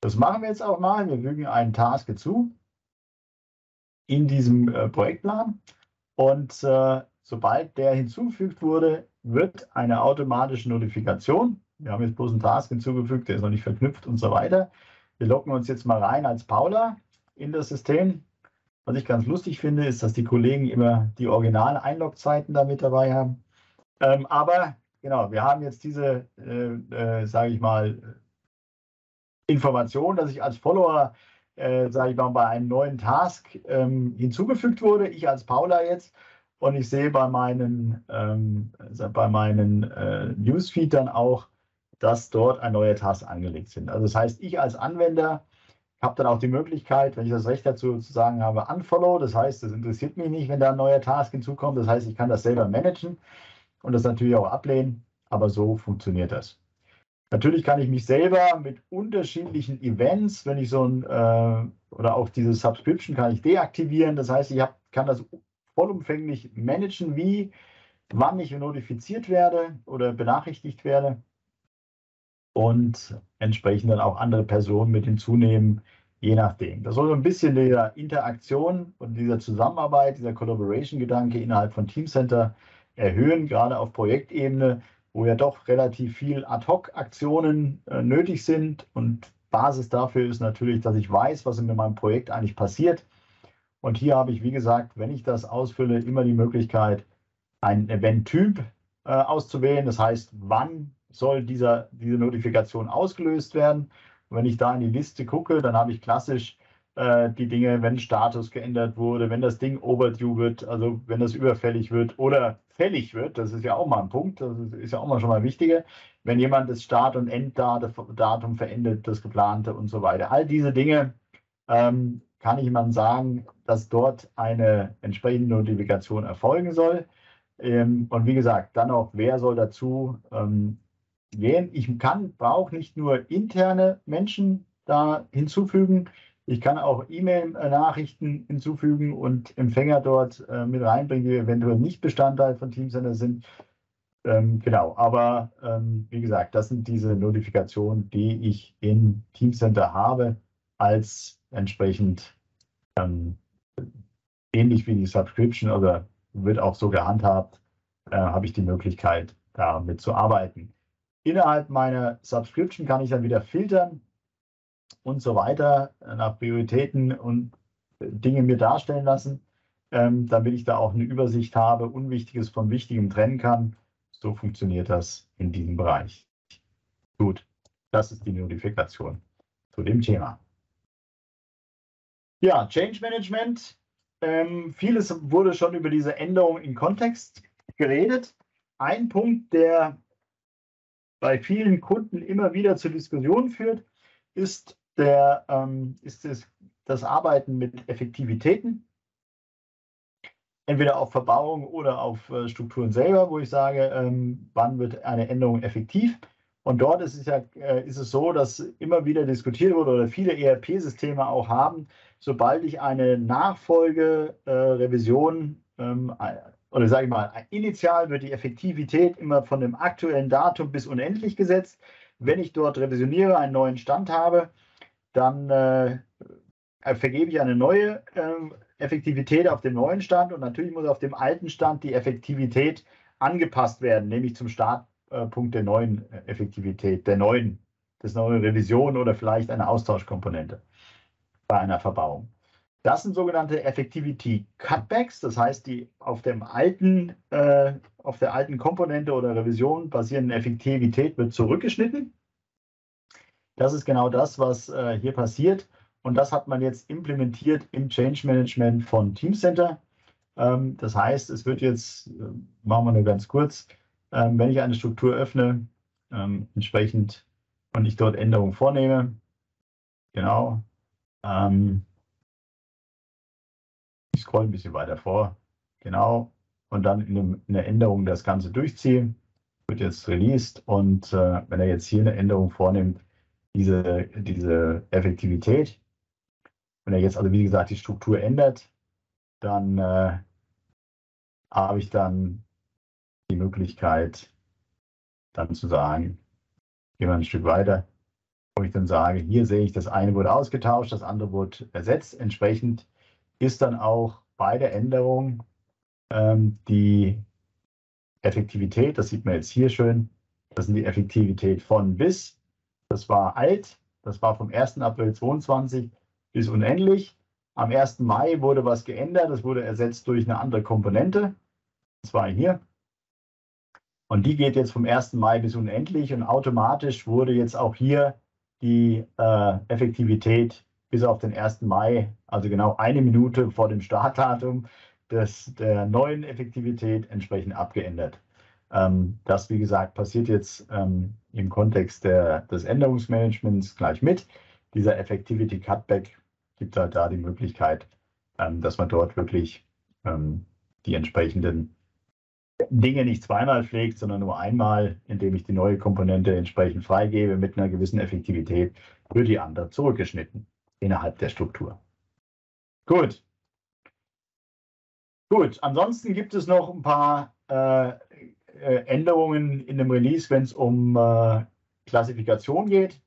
Das machen wir jetzt auch mal. Wir fügen einen Task hinzu in diesem äh, Projektplan. Und äh, sobald der hinzugefügt wurde, wird eine automatische Notifikation. Wir haben jetzt bloß einen Task hinzugefügt, der ist noch nicht verknüpft und so weiter. Wir locken uns jetzt mal rein als Paula in das System. Was ich ganz lustig finde, ist, dass die Kollegen immer die originalen Einlogzeiten da mit dabei haben. Ähm, aber genau, wir haben jetzt diese, äh, äh, sage ich mal, Information, dass ich als Follower äh, sage ich mal, bei einem neuen Task ähm, hinzugefügt wurde. Ich als Paula jetzt. Und ich sehe bei meinen, ähm, bei meinen äh, Newsfeed dann auch, dass dort ein neuer Task angelegt sind. Also das heißt, ich als Anwender habe dann auch die Möglichkeit, wenn ich das Recht dazu zu sagen habe, Unfollow. Das heißt, das interessiert mich nicht, wenn da ein neuer Task hinzukommt. Das heißt, ich kann das selber managen und das natürlich auch ablehnen. Aber so funktioniert das. Natürlich kann ich mich selber mit unterschiedlichen Events, wenn ich so ein, äh, oder auch diese Subscription kann ich deaktivieren. Das heißt, ich hab, kann das vollumfänglich managen, wie, wann ich notifiziert werde oder benachrichtigt werde und entsprechend dann auch andere Personen mit hinzunehmen, je nachdem. Das soll so ein bisschen dieser Interaktion und dieser Zusammenarbeit, dieser Collaboration-Gedanke innerhalb von Teamcenter erhöhen, gerade auf Projektebene, wo ja doch relativ viel Ad-Hoc-Aktionen äh, nötig sind. Und Basis dafür ist natürlich, dass ich weiß, was in meinem Projekt eigentlich passiert. Und hier habe ich, wie gesagt, wenn ich das ausfülle, immer die Möglichkeit, einen Event-Typ äh, auszuwählen. Das heißt, wann soll dieser, diese Notifikation ausgelöst werden. Und wenn ich da in die Liste gucke, dann habe ich klassisch äh, die Dinge, wenn Status geändert wurde, wenn das Ding overdue wird, also wenn das überfällig wird oder fällig wird, das ist ja auch mal ein Punkt, das ist ja auch mal schon mal wichtiger, wenn jemand das Start- und Enddatum verändert, das geplante und so weiter. All diese Dinge ähm, kann ich man sagen, dass dort eine entsprechende Notifikation erfolgen soll. Ähm, und wie gesagt, dann auch, wer soll dazu ähm, gehen? Ich kann, brauche nicht nur interne Menschen da hinzufügen, ich kann auch E-Mail-Nachrichten hinzufügen und Empfänger dort äh, mit reinbringen, die eventuell nicht Bestandteil von Teamcenter sind. Ähm, genau, aber ähm, wie gesagt, das sind diese Notifikationen, die ich in Teamcenter habe, als entsprechend ähm, ähnlich wie die Subscription oder wird auch so gehandhabt, äh, habe ich die Möglichkeit, damit zu arbeiten. Innerhalb meiner Subscription kann ich dann wieder filtern, und so weiter nach Prioritäten und äh, Dinge mir darstellen lassen, ähm, damit ich da auch eine Übersicht habe, Unwichtiges von Wichtigem trennen kann. So funktioniert das in diesem Bereich. Gut, das ist die Notifikation zu dem Thema. Ja, Change Management ähm, vieles wurde schon über diese Änderung in Kontext geredet. Ein Punkt, der bei vielen Kunden immer wieder zur Diskussion führt, ist, der, ähm, ist das, das Arbeiten mit Effektivitäten. Entweder auf Verbauung oder auf äh, Strukturen selber, wo ich sage, ähm, wann wird eine Änderung effektiv. Und dort ist es ja äh, ist es so, dass immer wieder diskutiert wurde oder viele ERP-Systeme auch haben, sobald ich eine Nachfolgerevision äh, ähm, oder sage ich mal, initial wird die Effektivität immer von dem aktuellen Datum bis unendlich gesetzt. Wenn ich dort revisioniere, einen neuen Stand habe, dann äh, vergebe ich eine neue äh, Effektivität auf dem neuen Stand und natürlich muss auf dem alten Stand die Effektivität angepasst werden, nämlich zum Start Punkt der neuen Effektivität, der neuen, des neuen Revision oder vielleicht eine Austauschkomponente bei einer Verbauung. Das sind sogenannte Effectivity Cutbacks, das heißt, die auf dem alten, äh, auf der alten Komponente oder Revision basierende Effektivität wird zurückgeschnitten. Das ist genau das, was äh, hier passiert. Und das hat man jetzt implementiert im Change Management von Teamcenter. Ähm, das heißt, es wird jetzt, äh, machen wir nur ganz kurz, ähm, wenn ich eine Struktur öffne, ähm, entsprechend und ich dort Änderungen vornehme, genau, ähm, scroll ein bisschen weiter vor, genau, und dann in, dem, in der Änderung das Ganze durchziehe, wird jetzt released und äh, wenn er jetzt hier eine Änderung vornimmt, diese, diese Effektivität, wenn er jetzt also wie gesagt die Struktur ändert, dann äh, habe ich dann die Möglichkeit, dann zu sagen, gehen wir ein Stück weiter, wo ich dann sage, hier sehe ich, das eine wurde ausgetauscht, das andere wurde ersetzt. Entsprechend ist dann auch bei der Änderung ähm, die Effektivität, das sieht man jetzt hier schön, das sind die Effektivität von bis, das war alt, das war vom 1. April 22 bis unendlich. Am 1. Mai wurde was geändert, das wurde ersetzt durch eine andere Komponente, und zwar hier. Und die geht jetzt vom 1. Mai bis unendlich und automatisch wurde jetzt auch hier die äh, Effektivität bis auf den 1. Mai, also genau eine Minute vor dem Startdatum des, der neuen Effektivität entsprechend abgeändert. Ähm, das, wie gesagt, passiert jetzt ähm, im Kontext der, des Änderungsmanagements gleich mit. Dieser Effectivity Cutback gibt halt da die Möglichkeit, ähm, dass man dort wirklich ähm, die entsprechenden Dinge nicht zweimal pflegt, sondern nur einmal, indem ich die neue Komponente entsprechend freigebe mit einer gewissen Effektivität, wird die andere zurückgeschnitten innerhalb der Struktur. Gut. Gut, ansonsten gibt es noch ein paar äh, äh Änderungen in dem Release, wenn es um äh, Klassifikation geht.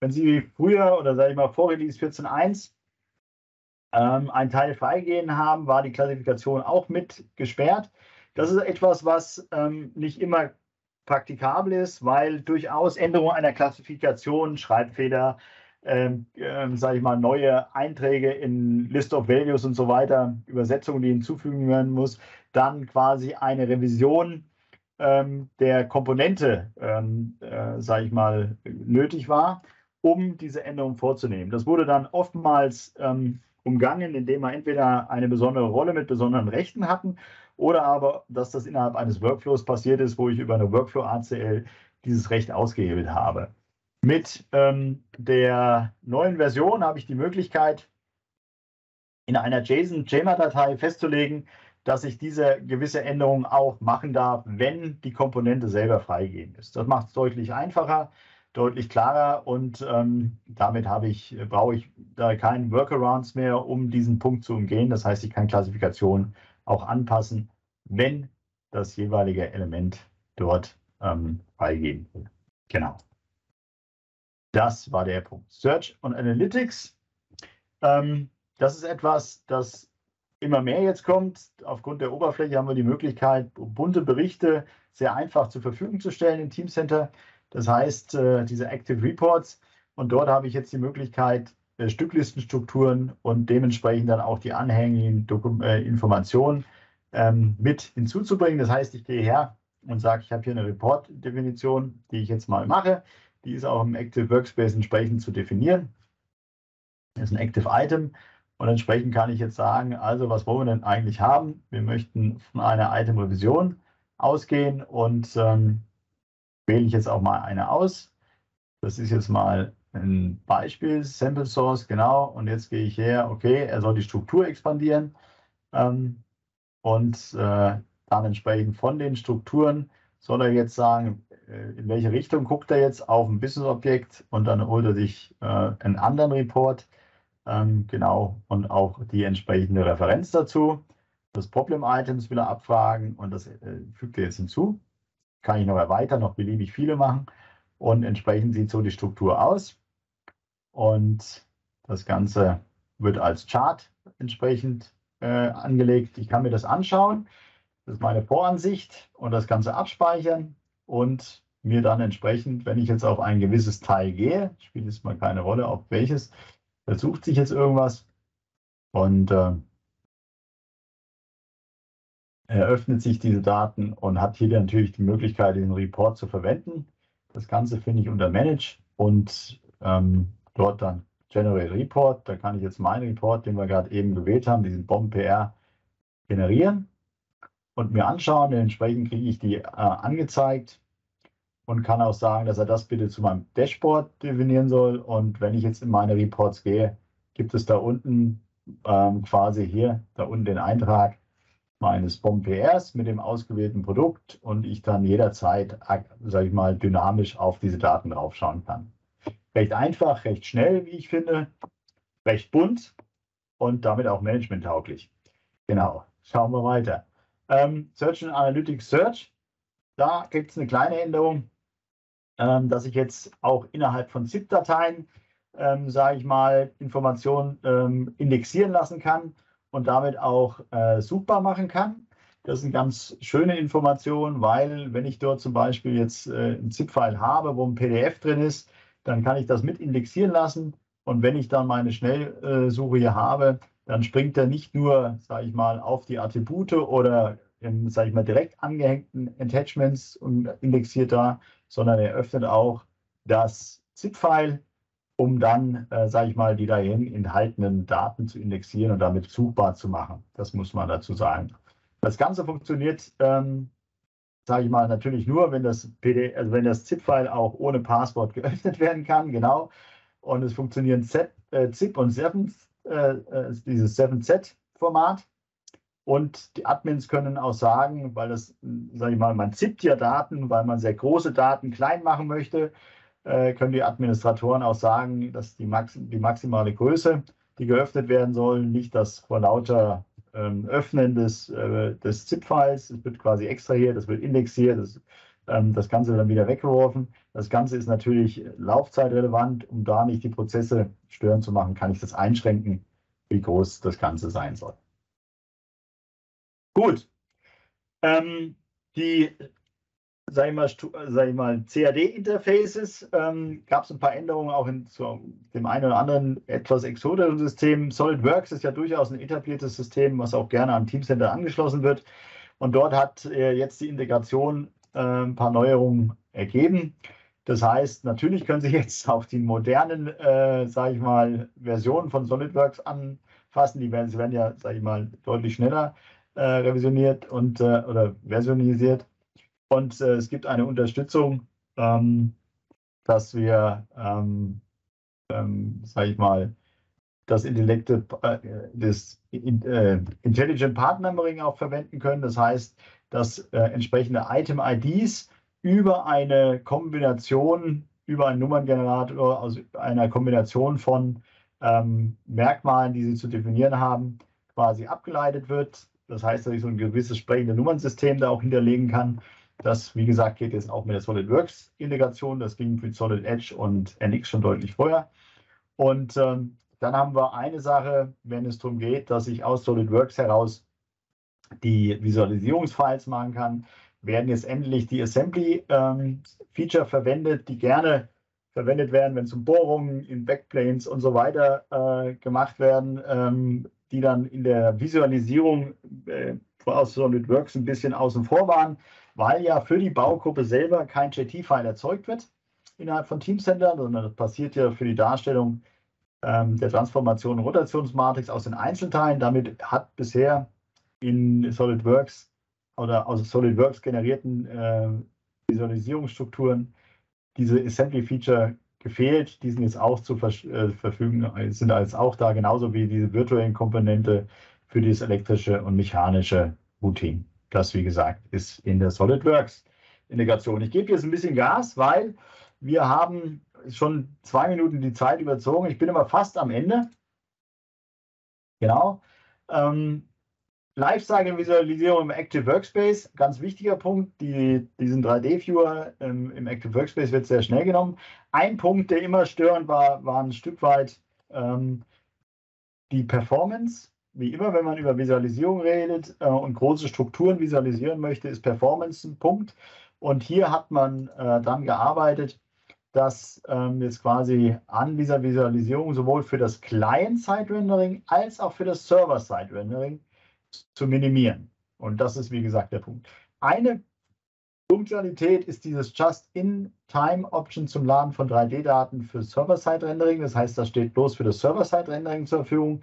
Wenn Sie früher oder sage ich mal vor Release 14.1 ähm, einen Teil freigegeben haben, war die Klassifikation auch mit gesperrt. Das ist etwas, was ähm, nicht immer praktikabel ist, weil durchaus Änderungen einer Klassifikation, Schreibfehler, ähm, äh, sage ich mal, neue Einträge in List of Values und so weiter, Übersetzungen, die hinzufügen werden muss, dann quasi eine Revision ähm, der Komponente, ähm, äh, sage ich mal, nötig war, um diese Änderung vorzunehmen. Das wurde dann oftmals ähm, umgangen, indem wir entweder eine besondere Rolle mit besonderen Rechten hatten oder aber, dass das innerhalb eines Workflows passiert ist, wo ich über eine Workflow ACL dieses Recht ausgehebelt habe. Mit ähm, der neuen Version habe ich die Möglichkeit, in einer JSON-JMA-Datei festzulegen, dass ich diese gewisse Änderung auch machen darf, wenn die Komponente selber freigegeben ist. Das macht es deutlich einfacher, deutlich klarer und ähm, damit ich, brauche ich da keinen Workarounds mehr, um diesen Punkt zu umgehen. Das heißt, ich kann Klassifikation auch anpassen, wenn das jeweilige Element dort ähm, freigegeben wird. Genau. Das war der Punkt. Search und Analytics. Ähm, das ist etwas, das immer mehr jetzt kommt. Aufgrund der Oberfläche haben wir die Möglichkeit, bunte Berichte sehr einfach zur Verfügung zu stellen im Teamcenter. Das heißt, äh, diese Active Reports. Und dort habe ich jetzt die Möglichkeit, äh, Stücklistenstrukturen und dementsprechend dann auch die anhängigen äh, Informationen ähm, mit hinzuzubringen. Das heißt, ich gehe her und sage, ich habe hier eine Report-Definition, die ich jetzt mal mache. Die ist auch im Active Workspace entsprechend zu definieren. Das ist ein Active Item Und entsprechend kann ich jetzt sagen, also was wollen wir denn eigentlich haben? Wir möchten von einer Item-Revision ausgehen und ähm, wähle ich jetzt auch mal eine aus. Das ist jetzt mal ein Beispiel, Sample Source, genau. Und jetzt gehe ich her, okay, er soll die Struktur expandieren ähm, und äh, dann entsprechend von den Strukturen soll er jetzt sagen, in welche Richtung guckt er jetzt auf ein Business-Objekt und dann holt er sich äh, einen anderen Report, ähm, genau, und auch die entsprechende Referenz dazu. Das Problem-Items will er abfragen und das äh, fügt er jetzt hinzu. Kann ich noch erweitern, noch beliebig viele machen. Und entsprechend sieht so die Struktur aus. Und das Ganze wird als Chart entsprechend äh, angelegt. Ich kann mir das anschauen. Das ist meine Voransicht und das Ganze abspeichern und mir dann entsprechend, wenn ich jetzt auf ein gewisses Teil gehe, spielt jetzt mal keine Rolle, auf welches, versucht sich jetzt irgendwas und äh, eröffnet sich diese Daten und hat hier natürlich die Möglichkeit, diesen Report zu verwenden. Das Ganze finde ich unter Manage und ähm, dort dann Generate Report. Da kann ich jetzt meinen Report, den wir gerade eben gewählt haben, diesen Bomb PR, generieren und mir anschauen. Entsprechend kriege ich die äh, angezeigt und kann auch sagen, dass er das bitte zu meinem Dashboard definieren soll. Und wenn ich jetzt in meine Reports gehe, gibt es da unten ähm, quasi hier, da unten den Eintrag meines Bomb PRs mit dem ausgewählten Produkt und ich dann jederzeit, sage ich mal, dynamisch auf diese Daten draufschauen kann. Recht einfach, recht schnell, wie ich finde, recht bunt und damit auch managementtauglich. Genau, schauen wir weiter. Ähm, Search and Analytics Search, da gibt es eine kleine Änderung, ähm, dass ich jetzt auch innerhalb von ZIP-Dateien, ähm, sage ich mal, Informationen ähm, indexieren lassen kann und damit auch äh, suchbar machen kann. Das ist eine ganz schöne Information, weil wenn ich dort zum Beispiel jetzt äh, ein ZIP-File habe, wo ein PDF drin ist, dann kann ich das mit indexieren lassen. Und wenn ich dann meine Schnellsuche hier habe, dann springt er nicht nur, sage ich mal, auf die Attribute oder in, sage ich mal, direkt angehängten Attachments und indexiert da, sondern er öffnet auch das ZIP-File, um dann, äh, sage ich mal, die darin enthaltenen Daten zu indexieren und damit suchbar zu machen. Das muss man dazu sagen. Das Ganze funktioniert, ähm, sage ich mal, natürlich nur, wenn das, also das ZIP-File auch ohne Passwort geöffnet werden kann, genau. Und es funktionieren Z, äh, ZIP und 7, äh, äh, dieses 7Z-Format. Und die Admins können auch sagen, weil das, sage ich mal, man zippt ja Daten, weil man sehr große Daten klein machen möchte, äh, können die Administratoren auch sagen, dass die, Max die maximale Größe, die geöffnet werden soll, nicht das vor lauter ähm, Öffnen des, äh, des ZIP-Files, es wird quasi extrahiert, das wird indexiert, ähm, das Ganze dann wieder weggeworfen. Das Ganze ist natürlich laufzeitrelevant, um da nicht die Prozesse stören zu machen, kann ich das einschränken, wie groß das Ganze sein soll. Gut. Ähm, die, sag ich mal, sag ich mal CAD-Interfaces ähm, gab es ein paar Änderungen auch in zu dem einen oder anderen etwas exotischen System. SolidWorks ist ja durchaus ein etabliertes System, was auch gerne am Teamcenter angeschlossen wird. Und dort hat äh, jetzt die Integration äh, ein paar Neuerungen ergeben. Das heißt, natürlich können Sie jetzt auch die modernen, äh, sage ich mal, Versionen von SolidWorks anfassen. Die werden, sie werden ja, sage ich mal, deutlich schneller äh, revisioniert und äh, oder versionisiert. Und äh, es gibt eine Unterstützung, ähm, dass wir, ähm, ähm, sage ich mal, das Intellekte, äh, das äh, Intelligent Part Numbering auch verwenden können. Das heißt, dass äh, entsprechende Item-IDs über eine Kombination, über einen Nummerngenerator aus einer Kombination von ähm, Merkmalen, die Sie zu definieren haben, quasi abgeleitet wird. Das heißt, dass ich so ein gewisses sprechende Nummernsystem da auch hinterlegen kann. Das, wie gesagt, geht jetzt auch mit der SolidWorks-Integration. Das ging für Solid Edge und NX schon deutlich vorher. Und ähm, dann haben wir eine Sache, wenn es darum geht, dass ich aus SolidWorks heraus die Visualisierungsfiles machen kann, werden jetzt endlich die Assembly-Feature ähm, verwendet, die gerne verwendet werden, wenn es um Bohrungen in Backplanes und so weiter äh, gemacht werden. Ähm, die dann in der Visualisierung äh, aus SolidWorks ein bisschen außen vor waren, weil ja für die Baugruppe selber kein JT-File erzeugt wird innerhalb von Teamcenter, sondern das passiert ja für die Darstellung ähm, der Transformation Rotationsmatrix aus den Einzelteilen. Damit hat bisher in SolidWorks oder aus SolidWorks generierten äh, Visualisierungsstrukturen diese Assembly-Feature gefehlt. Die sind jetzt auch zu äh, verfügen, sind als auch da, genauso wie diese virtuellen Komponente für dieses elektrische und mechanische Routing. Das, wie gesagt, ist in der SolidWorks-Integration. Ich gebe jetzt ein bisschen Gas, weil wir haben schon zwei Minuten die Zeit überzogen. Ich bin aber fast am Ende. Genau. Ähm, Lifecycle-Visualisierung im Active Workspace, ganz wichtiger Punkt. Die, diesen 3D-Viewer ähm, im Active Workspace wird sehr schnell genommen. Ein Punkt, der immer störend war, war ein Stück weit ähm, die Performance. Wie immer, wenn man über Visualisierung redet äh, und große Strukturen visualisieren möchte, ist Performance ein Punkt. Und hier hat man äh, daran gearbeitet, dass ähm, jetzt quasi an dieser Visualisierung sowohl für das Client-Side-Rendering als auch für das Server-Side-Rendering zu minimieren. Und das ist, wie gesagt, der Punkt. Eine Funktionalität ist dieses Just-in-Time-Option zum Laden von 3D-Daten für Server-Side-Rendering. Das heißt, das steht bloß für das Server-Side-Rendering zur Verfügung.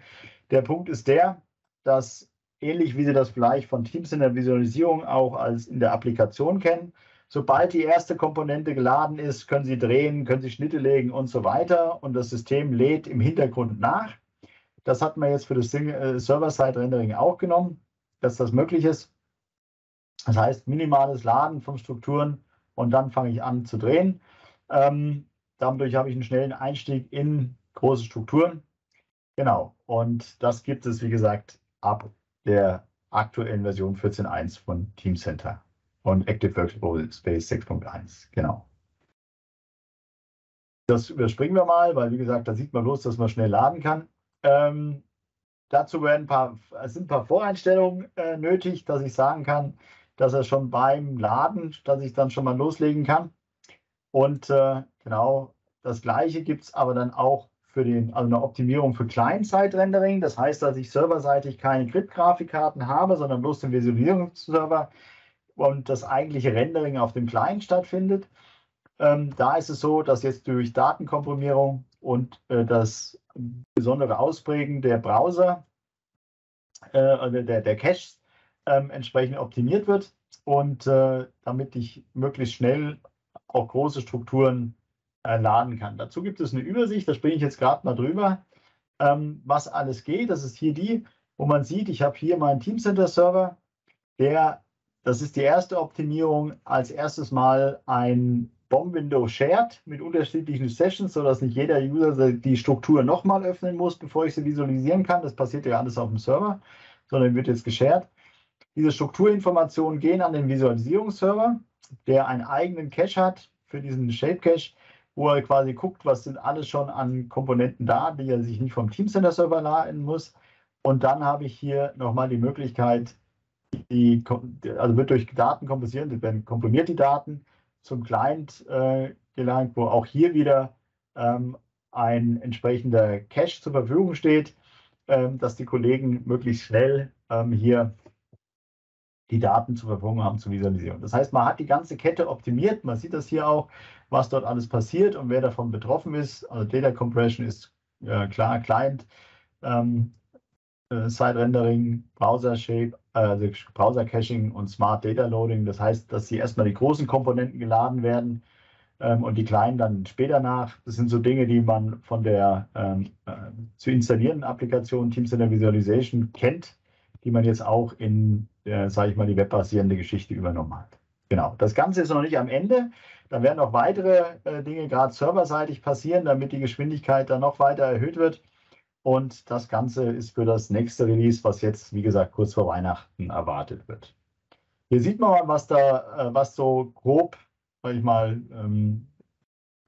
Der Punkt ist der, dass ähnlich wie Sie das vielleicht von Teams in der Visualisierung auch als in der Applikation kennen, sobald die erste Komponente geladen ist, können Sie drehen, können Sie Schnitte legen und so weiter und das System lädt im Hintergrund nach. Das hat man jetzt für das äh, Server-Side-Rendering auch genommen, dass das möglich ist. Das heißt, minimales Laden von Strukturen und dann fange ich an zu drehen. Ähm, dadurch habe ich einen schnellen Einstieg in große Strukturen. Genau, und das gibt es, wie gesagt, ab der aktuellen Version 14.1 von Teamcenter und Active Workspace 6.1. Genau. Das überspringen wir mal, weil, wie gesagt, da sieht man bloß, dass man schnell laden kann. Ähm, dazu werden paar, es sind ein paar Voreinstellungen äh, nötig, dass ich sagen kann, dass er schon beim Laden, dass ich dann schon mal loslegen kann. Und äh, genau das gleiche gibt es aber dann auch für den, also eine Optimierung für Client-Side-Rendering. Das heißt, dass ich serverseitig keine Grid-Grafikkarten habe, sondern bloß den Visualisierungsserver und das eigentliche Rendering auf dem Client stattfindet. Ähm, da ist es so, dass jetzt durch Datenkomprimierung und äh, das besondere Ausprägen der Browser, äh, der, der Caches äh, entsprechend optimiert wird und äh, damit ich möglichst schnell auch große Strukturen äh, laden kann. Dazu gibt es eine Übersicht, da springe ich jetzt gerade mal drüber, ähm, was alles geht. Das ist hier die, wo man sieht, ich habe hier meinen Teamcenter-Server, der, das ist die erste Optimierung, als erstes mal ein BOM-Window shared mit unterschiedlichen Sessions, sodass nicht jeder User die Struktur nochmal öffnen muss, bevor ich sie visualisieren kann. Das passiert ja alles auf dem Server, sondern wird jetzt geshared. Diese Strukturinformationen gehen an den Visualisierungsserver, der einen eigenen Cache hat für diesen Shape Cache, wo er quasi guckt, was sind alles schon an Komponenten da, die er sich nicht vom Teamcenter Server laden muss. Und dann habe ich hier nochmal die Möglichkeit, die, also wird durch Daten komprimiert, werden komprimiert die Daten zum Client äh, gelangt, wo auch hier wieder ähm, ein entsprechender Cache zur Verfügung steht, ähm, dass die Kollegen möglichst schnell ähm, hier die Daten zur Verfügung haben zur Visualisierung. Das heißt, man hat die ganze Kette optimiert. Man sieht das hier auch, was dort alles passiert und wer davon betroffen ist. Also Data Compression ist äh, klar, Client, ähm, äh, Side Rendering, Browser Shape, also Browser Caching und Smart Data Loading. Das heißt, dass sie erstmal die großen Komponenten geladen werden ähm, und die kleinen dann später nach. Das sind so Dinge, die man von der ähm, äh, zu installierenden Applikation Team Center Visualization kennt, die man jetzt auch in, äh, sage ich mal, die webbasierende Geschichte übernommen hat. Genau. Das Ganze ist noch nicht am Ende. Da werden noch weitere äh, Dinge gerade serverseitig passieren, damit die Geschwindigkeit dann noch weiter erhöht wird. Und das Ganze ist für das nächste Release, was jetzt, wie gesagt, kurz vor Weihnachten erwartet wird. Hier sieht man mal, was da, äh, was so grob, sag ich mal, ähm,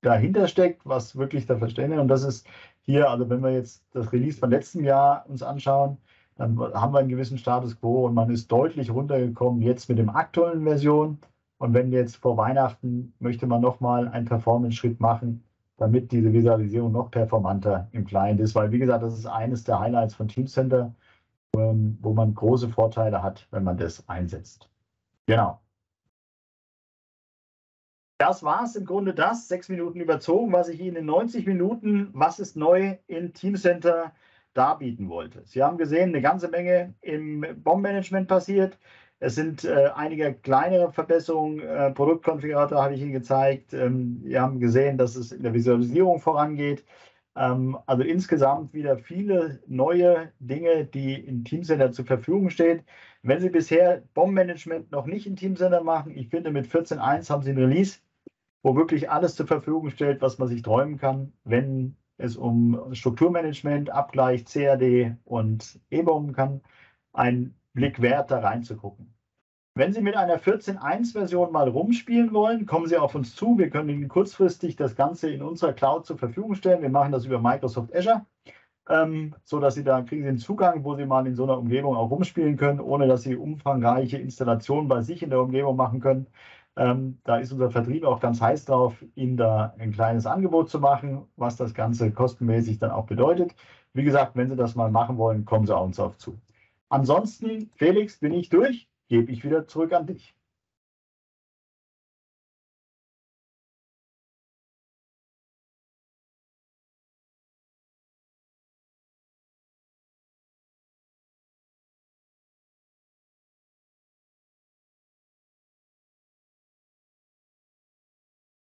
dahinter steckt, was wirklich da verstehen. Und das ist hier, also wenn wir jetzt das Release von letztem Jahr uns anschauen, dann haben wir einen gewissen Status quo und man ist deutlich runtergekommen jetzt mit dem aktuellen Version. Und wenn jetzt vor Weihnachten möchte man nochmal einen Performance-Schritt machen, damit diese Visualisierung noch performanter im Client ist. Weil, wie gesagt, das ist eines der Highlights von Teamcenter, ähm, wo man große Vorteile hat, wenn man das einsetzt. Genau. das war es im Grunde das, sechs Minuten überzogen, was ich Ihnen in 90 Minuten, was ist neu in Teamcenter darbieten wollte. Sie haben gesehen, eine ganze Menge im Bombenmanagement passiert. Es sind äh, einige kleinere Verbesserungen. Äh, Produktkonfigurator habe ich Ihnen gezeigt. Ähm, wir haben gesehen, dass es in der Visualisierung vorangeht. Ähm, also insgesamt wieder viele neue Dinge, die in Teamcenter zur Verfügung stehen. Wenn Sie bisher Bombenmanagement noch nicht in Teamcenter machen, ich finde, mit 14.1 haben Sie ein Release, wo wirklich alles zur Verfügung stellt, was man sich träumen kann, wenn es um Strukturmanagement, Abgleich, CAD und EBOM kann. Ein Blick wert, da reinzugucken. Wenn Sie mit einer 14.1-Version mal rumspielen wollen, kommen Sie auf uns zu. Wir können Ihnen kurzfristig das Ganze in unserer Cloud zur Verfügung stellen. Wir machen das über Microsoft Azure, ähm, so dass Sie da kriegen Sie einen Zugang, wo Sie mal in so einer Umgebung auch rumspielen können, ohne dass Sie umfangreiche Installationen bei sich in der Umgebung machen können. Ähm, da ist unser Vertrieb auch ganz heiß drauf, Ihnen da ein kleines Angebot zu machen, was das Ganze kostenmäßig dann auch bedeutet. Wie gesagt, wenn Sie das mal machen wollen, kommen Sie auf uns auf zu. Ansonsten, Felix, bin ich durch gebe ich wieder zurück an dich.